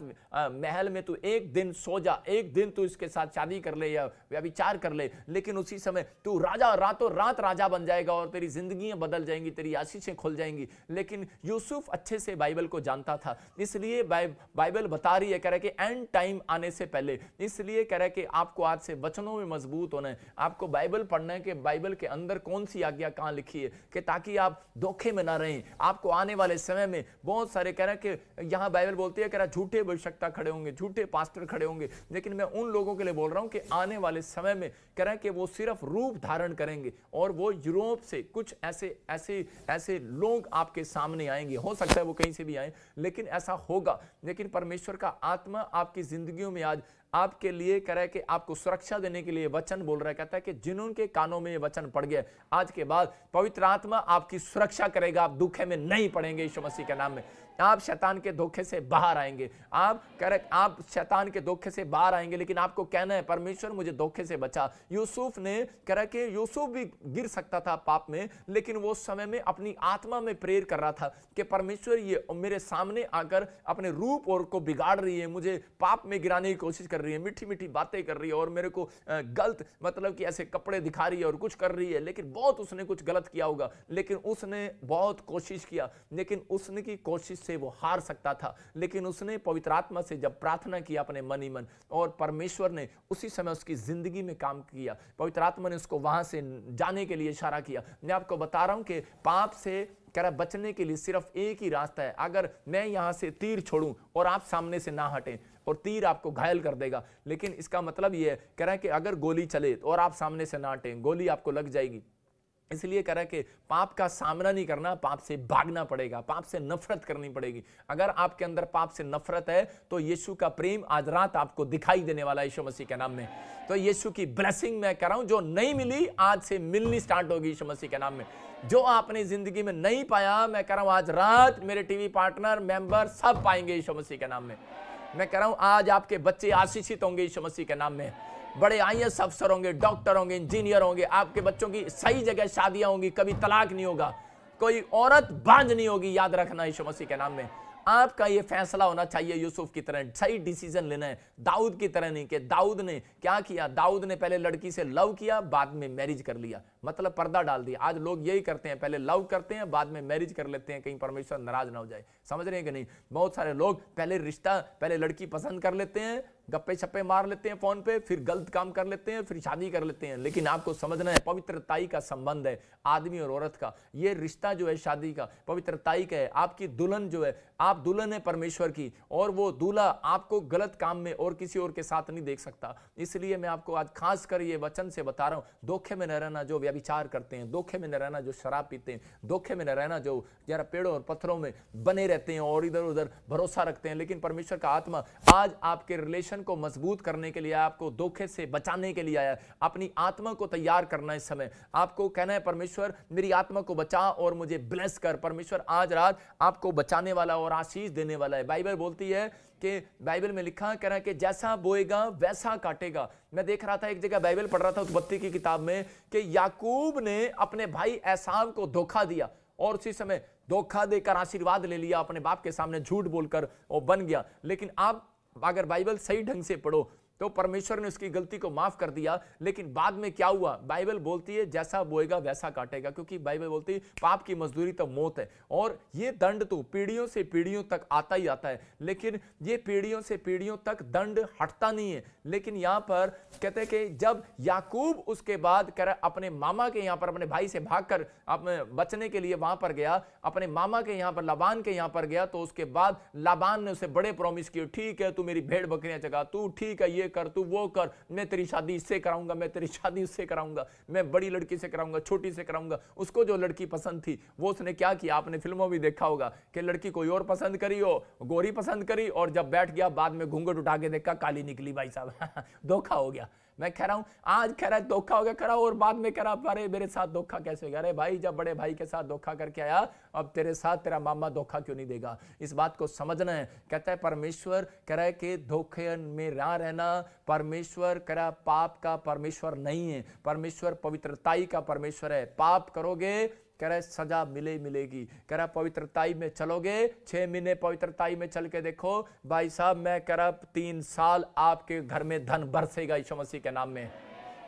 महल में तू एक दिन सो जा। एक दिन तू इसके साथ शादी कर ले या विचार कर ले, लेकिन उसी समय तू राजा, रातों रात राजा बन जाएगा और तेरी ज़िंदगी बदल जाएँगी, तेरी आशीषें खुल जाएँगी। लेकिन यूसुफ अच्छे से बाइबल को जानता था। इसलिए बाइबल बता रही है, कह रहा कि एंड टाइम आने से पहले। इसलिए कह रहा है कि आपको आज से वचनों में मज़बूत होना है। आपको बाइबल पढ़ना है कि बाइबल के अंदर कौन सी आज्ञा कहाँ लिखी है, कि ताकि आप धोखे में ना रहें। आपको आने वाले समय में बहुत सारे, कह रहे हैं कि यहाँ बाइबल बोलती है, कह रहा झूठे भविष्यता खड़े होंगे, झूठे पास्टर खड़े होंगे लेकिन मैं उन लोगों के लिए बोल रहा हूँ कि आने वाले समय में हैं कि वो सिर्फ़ रूप धारण करेंगे और वो यूरोप से कुछ ऐसे ऐसे ऐसे लोग आपके सामने आएँगे। हो सकता है वो कहीं से भी आए, लेकिन ऐसा होगा। लेकिन परमेश्वर का आत्मा आपकी जिंदगियों में आज आपके लिए कह रहा है कि आपको सुरक्षा देने के लिए वचन बोल रहा है। कहता है कि जिन्होंने कानों में ये वचन पड़ गया आज के बाद पवित्र आत्मा आपकी सुरक्षा करेगा, आप दुखे में नहीं पड़ेंगे यीशु मसीह के नाम में। आप शैतान के धोखे से बाहर आएँगे। आप कह आप शैतान के धोखे से बाहर आएँगे, लेकिन आपको कहना है, परमेश्वर मुझे धोखे से बचा। यूसुफ ने कह रहा कि यूसुफ भी गिर सकता था पाप में, लेकिन वो समय में अपनी आत्मा में प्रेर कर रहा था कि, परमेश्वर, ये मेरे सामने आकर अपने रूप और को बिगाड़ रही है, मुझे पाप में गिराने की कोशिश कर रही है मीठी मीठी बातें कर रही है और मेरे को गलत मतलब कि ऐसे कपड़े दिखा रही है और कुछ कर रही है। लेकिन बहुत उसने कुछ गलत किया होगा, लेकिन उसने बहुत कोशिश किया, लेकिन उसने की कोशिश से वो हार सकता था। लेकिन उसने पवित्र आत्मा से जब प्रार्थना की अपने मन ही मन, और परमेश्वर ने उसी समय उसकी ज़िंदगी में काम किया। पवित्र आत्मा ने उसको वहाँ से जाने के लिए इशारा किया। मैं आपको बता रहा हूँ कि पाप से, कह रहा बचने के लिए सिर्फ़ एक ही रास्ता है। अगर मैं यहाँ से तीर छोड़ूं और आप सामने से ना हटें, और तीर आपको घायल कर देगा। लेकिन इसका मतलब यह है, कह रहा है कि अगर गोली चले और आप सामने से ना हटें, गोली आपको लग जाएगी। इसलिए है कि पाप का सामना नहीं करना, पाप से भागना पड़ेगा, पाप से नफरत करनी पड़ेगी। अगर आपके अंदर पाप से नफरत है तो यीशु का प्रेम आज रात आपको दिखाई देने वाला यीशु मसीह के नाम में। तो यीशु की ब्लेसिंग मैं कह रहा हूँ, जो नहीं मिली, आज से मिलनी स्टार्ट होगी यीशु मसीह के नाम में। जो आपने ज़िंदगी में नहीं पाया, मैं कह रहा हूँ, आज रात मेरे टीवी पार्टनर, मेंबर सब पाएँगे यीशु मसीह के नाम में। मैं कह रहा हूँ, आज आपके बच्चे आशीषित होंगे यीशु मसीह के नाम में। बड़े आई अफसर होंगे डॉक्टर होंगे इंजीनियर होंगे, आपके बच्चों की सही जगह शादियाँ होंगी, कभी तलाक नहीं होगा, कोई औरत बांझ नहीं होगी, याद रखना यीशु मसीह के नाम में। आपका ये फैसला होना चाहिए यूसुफ की तरह, सही डिसीज़न लेना है। दाऊद की तरह नहीं कि दाऊद ने क्या किया? दाऊद ने पहले लड़की से लव किया, बाद में मैरिज कर लिया। मतलब पर्दा डाल दिया। आज लोग यही करते हैं, पहले लव करते हैं, बाद में मैरिज कर लेते हैं, कहीं परमेश्वर नाराज़ ना हो जाए। समझ रहे हैं कि नहीं? बहुत सारे लोग पहले रिश्ता, पहले लड़की पसंद कर लेते हैं गप्पे छप्पे मार लेते हैं फ़ोन पे, फिर गलत काम कर लेते हैं, फिर शादी कर लेते हैं। लेकिन आपको समझना है पवित्रताई का संबंध है, आदमी और औरत का। ये रिश्ता जो है शादी का पवित्रताई का है। आपकी दुल्हन जो है, आप दुल्हन है परमेश्वर की, और वो दूल्हा आपको गलत काम में और किसी और के साथ नहीं देख सकता। इसलिए मैं आपको आज खास कर ये वचन से बता रहा हूँ, धोखे में न रहना जो व्यभिचार करते हैं, धोखे में न रहना जो शराब पीते हैं, धोखे में न रहना जो जरा पेड़ों और पत्थरों में बने रहते हैं और इधर उधर भरोसा रखते हैं। लेकिन परमेश्वर का आत्मा आज आपके रिलेशन फाउंडेशन को मज़बूत करने के लिए, आपको धोखे से बचाने के लिए आया अपनी आत्मा को तैयार करना इस समय। आपको कहना है, परमेश्वर, मेरी आत्मा को बचा और मुझे ब्लेस कर। परमेश्वर, आज रात आपको बचाने वाला और आशीष देने वाला है। बाइबल बोलती है कि, बाइबल में लिखा कह रहा है कि, जैसा बोएगा, वैसा काटेगा। मैं देख रहा था, एक जगह बाइबल पढ़ रहा था उत्पत्ति की किताब में कि याकूब ने अपने भाई ऐसाव को धोखा दिया और उसी समय धोखा देकर आशीर्वाद ले लिया, अपने बाप के सामने झूठ बोलकर वो बन गया। लेकिन आप अगर बाइबल सही ढंग से पढ़ो तो परमेश्वर ने उसकी गलती को माफ़ कर दिया, लेकिन बाद में क्या हुआ? बाइबल बोलती है, जैसा बोएगा वैसा काटेगा, क्योंकि बाइबल बोलती है, पाप की मजदूरी तो मौत है। और ये दंड तो पीढ़ियों से पीढ़ियों तक आता ही आता है, लेकिन ये पीढ़ियों से पीढ़ियों तक दंड हटता नहीं है। लेकिन यहाँ पर कहते हैं कि जब याकूब उसके बाद कह रहा अपने मामा के यहाँ पर, अपने भाई से भागकर, अपने बचने के लिए वहाँ पर गया, अपने मामा के यहाँ पर, लाबान के यहाँ पर गया तो उसके बाद लाबान ने उसे बड़े प्रॉमिस किए, ठीक है, तू मेरी भेड़ बकरियाँ चगा, तू ठीक है, ये कर, तू वो कर, मैं तेरी शादी इससे कराऊँगा, मैं तेरी शादी उससे कराऊँगा, मैं बड़ी लड़की से कराऊँगा, छोटी से कराऊँगा, उसको जो लड़की पसंद थी, वो उसने क्या किया? आपने फ़िल्मों में देखा होगा कि लड़की कोई और पसंद करी हो, गोरी पसंद करी, और जब बैठ गया, बाद में घूंघट उठा के देखा, काली निकली भाई साहब। धोखा हो गया। मैं कह रहा हूँ, आज कह रहा है, धोखा हो गया रहा और बाद में कह रहा अरे, मेरे साथ धोखा कैसे हो गया अरे भाई, जब बड़े भाई के साथ धोखा करके आया, अब तेरे साथ तेरा मामा धोखा क्यों नहीं देगा? इस बात को समझना है। कहता है, परमेश्वर, कह रहा है कि धोखे में ना रहना, परमेश्वर, कह रहा पाप का परमेश्वर नहीं है। परमेश्वर पवित्रताई का परमेश्वर है। पाप करोगे कह रहा सजा मिले मिलेगी। कह रहा पवित्रताई में चलोगे, छह महीने पवित्रताई में चल के देखो, भाई साहब, मैं कह रहा तीन साल आपके घर में धन बरसेगा ईशो मसीह के नाम में।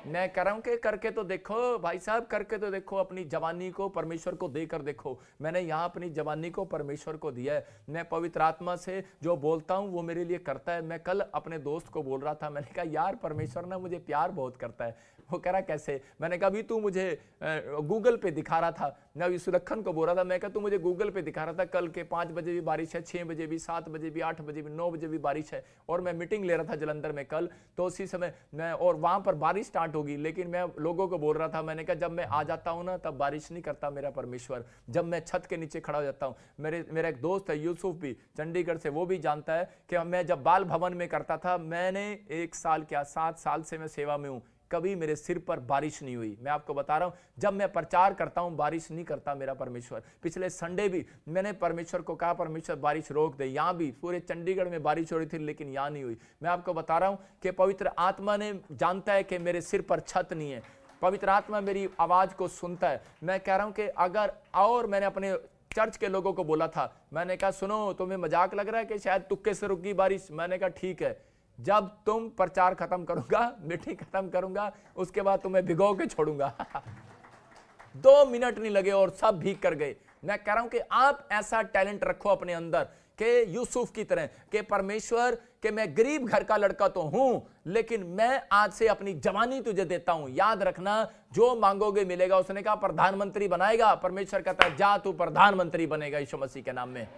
मैं कह रहा हूँ कि करके तो देखो, भाई साहब, करके तो देखो, अपनी जवानी को परमेश्वर को देकर देखो। मैंने यहाँ अपनी जवानी को परमेश्वर को दिया है। मैं पवित्र आत्मा से जो बोलता हूँ, वो मेरे लिए करता है। मैं कल अपने दोस्त को बोल रहा था, मैंने कहा, यार, परमेश्वर ना मुझे प्यार बहुत करता है। वो कह रहा, कैसे? मैंने कहा, अभी तू मुझे गूगल पे दिखा रहा था। मैं अभी सुलक्षण को बोल रहा था। मैं कहा, तू मुझे गूगल पे दिखा रहा था। कल के पाँच बजे भी बारिश है छः बजे भी, सात बजे भी, आठ बजे भी, नौ बजे भी बारिश है और मैं मीटिंग ले रहा था जलंधर में कल। तो उसी समय मैं और वहाँ पर बारिश स्टार्ट होगी। लेकिन मैं लोगों को बोल रहा था, मैंने कहा, जब मैं आ जाता हूँ ना, तब बारिश नहीं करता मेरा परमेश्वर। जब मैं छत के नीचे खड़ा हो जाता हूँ। मेरे, मेरा एक दोस्त है, यूसुफ भी, चंडीगढ़ से, वो भी जानता है कि मैं जब बाल भवन में करता था, मैंने एक साल क्या, सात साल से मैं सेवा में हूँ। कभी मेरे सिर पर बारिश नहीं हुई। मैं आपको बता रहा हूँ, जब मैं प्रचार करता हूँ, बारिश नहीं करता मेरा परमेश्वर। पिछले संडे भी मैंने परमेश्वर को कहा, परमेश्वर, बारिश रोक दे। यहाँ भी पूरे चंडीगढ़ में बारिश हो रही थी, लेकिन यहाँ नहीं हुई। मैं आपको बता रहा हूँ कि पवित्र आत्मा ने जानता है कि मेरे सिर पर छत नहीं है। पवित्र आत्मा मेरी आवाज़ को सुनता है। मैं कह रहा हूँ कि अगर और मैंने अपने चर्च के लोगों को बोला था, मैंने कहा, सुनो, तुम्हें मज़ाक लग रहा है कि शायद तुक्के से रुक गई बारिश? मैंने कहा, ठीक है। जब तुम प्रचार खत्म करूँगा, मीटिंग खत्म करूँगा, उसके बाद तुम्हें भिगो के छोड़ूँगा। दो मिनट नहीं लगे और सब भीग कर गए। मैं कह रहा हूँ कि आप ऐसा टैलेंट रखो अपने अंदर के यूसुफ की तरह, के परमेश्वर, के मैं गरीब घर का लड़का तो हूँ, लेकिन मैं आज से अपनी जवानी तुझे देता हूँ। याद रखना, जो मांगोगे मिलेगा, उसने कहा, प्रधानमंत्री बनाएगा। परमेश्वर कहता है, जा तू प्रधानमंत्री बनेगा यीशु मसीह के नाम में।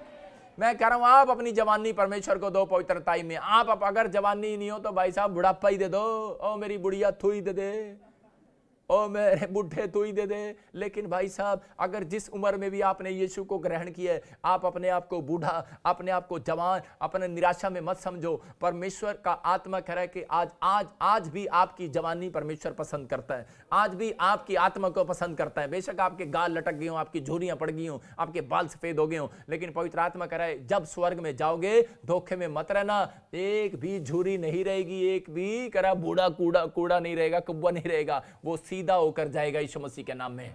मैं कह रहा हूँ, आप अपनी जवानी परमेश्वर को दो पवित्रताई में, आप अगर जवानी नहीं हो तो भाई साहब बुढ़ापा ही दे दो। ओ मेरी बुढ़िया, थुई दे दे। ओ मेरे बुढ़े तो ही दे दे। लेकिन भाई साहब, अगर जिस उम्र में भी आपने यीशु को ग्रहण किया है, आप अपने आप को बूढ़ा, अपने आप को जवान, अपने निराशा में मत समझो। परमेश्वर का आत्मा कह रहा है कि आज आज आज भी आपकी जवानी परमेश्वर पसंद करता है। आज भी आपकी आत्मा को पसंद करता है। बेशक आपके गाल लटक गए हो, आपकी झूरियाँ पड़ गई हो, आपके बाल सफ़ेद हो गए हो, लेकिन पवित्र आत्मा कह रहा है, जब स्वर्ग में जाओगे, धोखे में मत रहना। एक भी झूरी नहीं रहेगी, एक भी करा बूढ़ा, कूड़ा कूड़ा नहीं रहेगा कुब्बा नहीं रहेगा। वो सीधा होकर जाएगा यीशु मसीह के नाम में।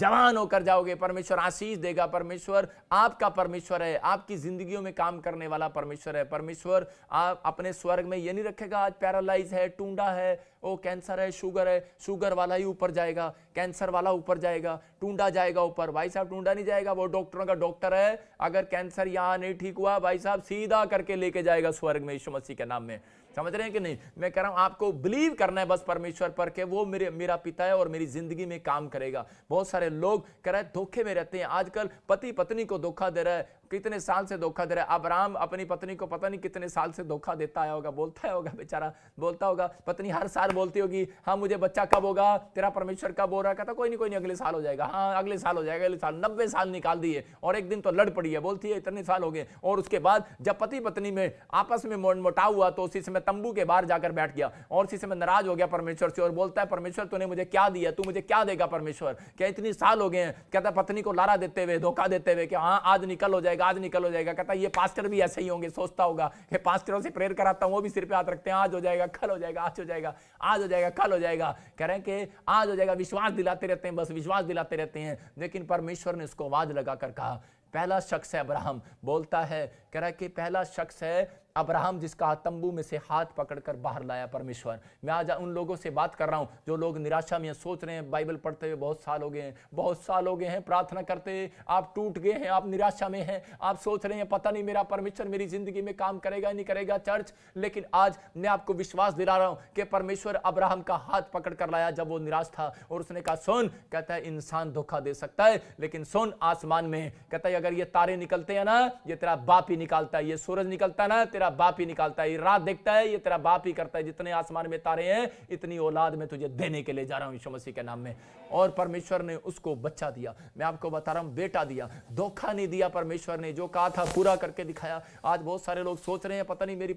जवान होकर जाओगे, परमेश्वर आशीष देगा, परमेश्वर आपका परमेश्वर है, आपकी जिंदगियों में काम करने वाला परमेश्वर है। परमेश्वर आप अपने स्वर्ग में ये नहीं रखेगा, आज पैरालाइज है, टूंडा है, ओ कैंसर है, शुगर है, शुगर वाला ही ऊपर जाएगा, कैंसर वाला ऊपर जाएगा, टूंडा जाएगा ऊपर। भाई साहब, टूंडा नहीं जाएगा, वो डॉक्टरों का डॉक्टर है। अगर कैंसर यहाँ नहीं ठीक हुआ, भाई साहब, सीधा करके लेके जाएगा स्वर्ग में यीशु मसीह के नाम में। समझ रहे हैं कि नहीं? मैं कह रहा हूँ, आपको बिलीव करना है बस परमेश्वर पर के वो मेरे, मेरा पिता है और मेरी ज़िंदगी में काम करेगा। बहुत सारे लोग कह रहे धोखे में रहते हैं। आजकल पति पत्नी को धोखा दे रहा है। कितने साल से धोखा दे रहा है? अबराम अपनी पत्नी को पता नहीं कितने साल से धोखा देता आया होगा, बोलता है होगा बेचारा, बोलता होगा, पत्नी हर साल बोलती होगी हाँ मुझे बच्चा कब होगा? तेरा परमेश्वर कब हो रहा कहता, कोई नहीं कोई नहीं, अगले साल हो जाएगा। हाँ अगले साल हो जाएगा, अगले साल, नब्बे साल निकाल दिए और एक दिन तो लड़ पड़ी है। बोलती है, इतने साल हो गए। और उसके बाद जब पति पत्नी में आपस में मोटाव हुआ तो उसी समय तंबू के बाहर जाकर बैठ गया और उसी समय नाराज़ हो गया परमेश्वर से और बोलता है, परमेश्वर, तूने मुझे क्या दिया? तू मुझे क्या देगा, परमेश्वर? क्या इतनी साल हो गए हैं? कहता, पत्नी को लारा देते हुए, धोखा देते हुए कि हाँ आज निकल हो जाएगा आज निकल हो जाएगा। कहता ये पास्टर भी ऐसे ही होंगे, सोचता होगा। कि पास्टरों से प्रेयर कराता हूँ, वो भी सिर पे हाथ रखते हैं। आज हो जाएगा, कल हो जाएगा, आज हो जाएगा, आज हो जाएगा, कल हो जाएगा। कह रहे हैं कि आज हो जाएगा, विश्वास दिलाते रहते हैं, बस विश्वास दिलाते रहते हैं। लेकिन परमेश्वर ने उसको आवाज़ लगाकर कहा, पहला शख्स है अब्राहम। बोलता है, कह रहा है कि पहला शख्स है अब्राहम जिसका तंबू में से हाथ पकड़कर बाहर लाया परमेश्वर। मैं आज उन लोगों से बात कर रहा हूँ जो लोग निराशा में सोच रहे हैं, बाइबल पढ़ते हुए बहुत साल हो गए हैं, बहुत साल हो गए हैं, प्रार्थना करते हैं, आप टूट गए हैं, आप निराशा में हैं, आप सोच रहे हैं, पता नहीं मेरा परमेश्वर मेरी ज़िंदगी में काम करेगा नहीं करेगा चर्च, लेकिन आज मैं आपको विश्वास दिला रहा हूँ कि परमेश्वर अब्राहम का हाथ पकड़ कर लाया जब वो निराश था और उसने कहा, सुन, कहता है, इंसान धोखा दे सकता है, लेकिन सुन, आसमान में कहता है, अगर ये तारे निकलते हैं ना, ये तेरा बाप ही निकालता है, ये सूरज निकलता है ना तेरा बाप ही निकालता है। रात देखता है, ये तेरा बाप ही करता है। जितने आसमान में तारे हैं, इतनी औलाद में तुझे देने के लिए जा रहा हूँ यीशु मसीह के नाम में। और परमेश्वर ने उसको बच्चा दिया। मैं आपको बता रहा हूँ, बेटा दिया। धोखा नहीं दिया परमेश्वर ने। जो कहा था, पूरा करके दिखाया। आज बहुत सारे लोग सोच रहे हैं, पता नहीं मेरी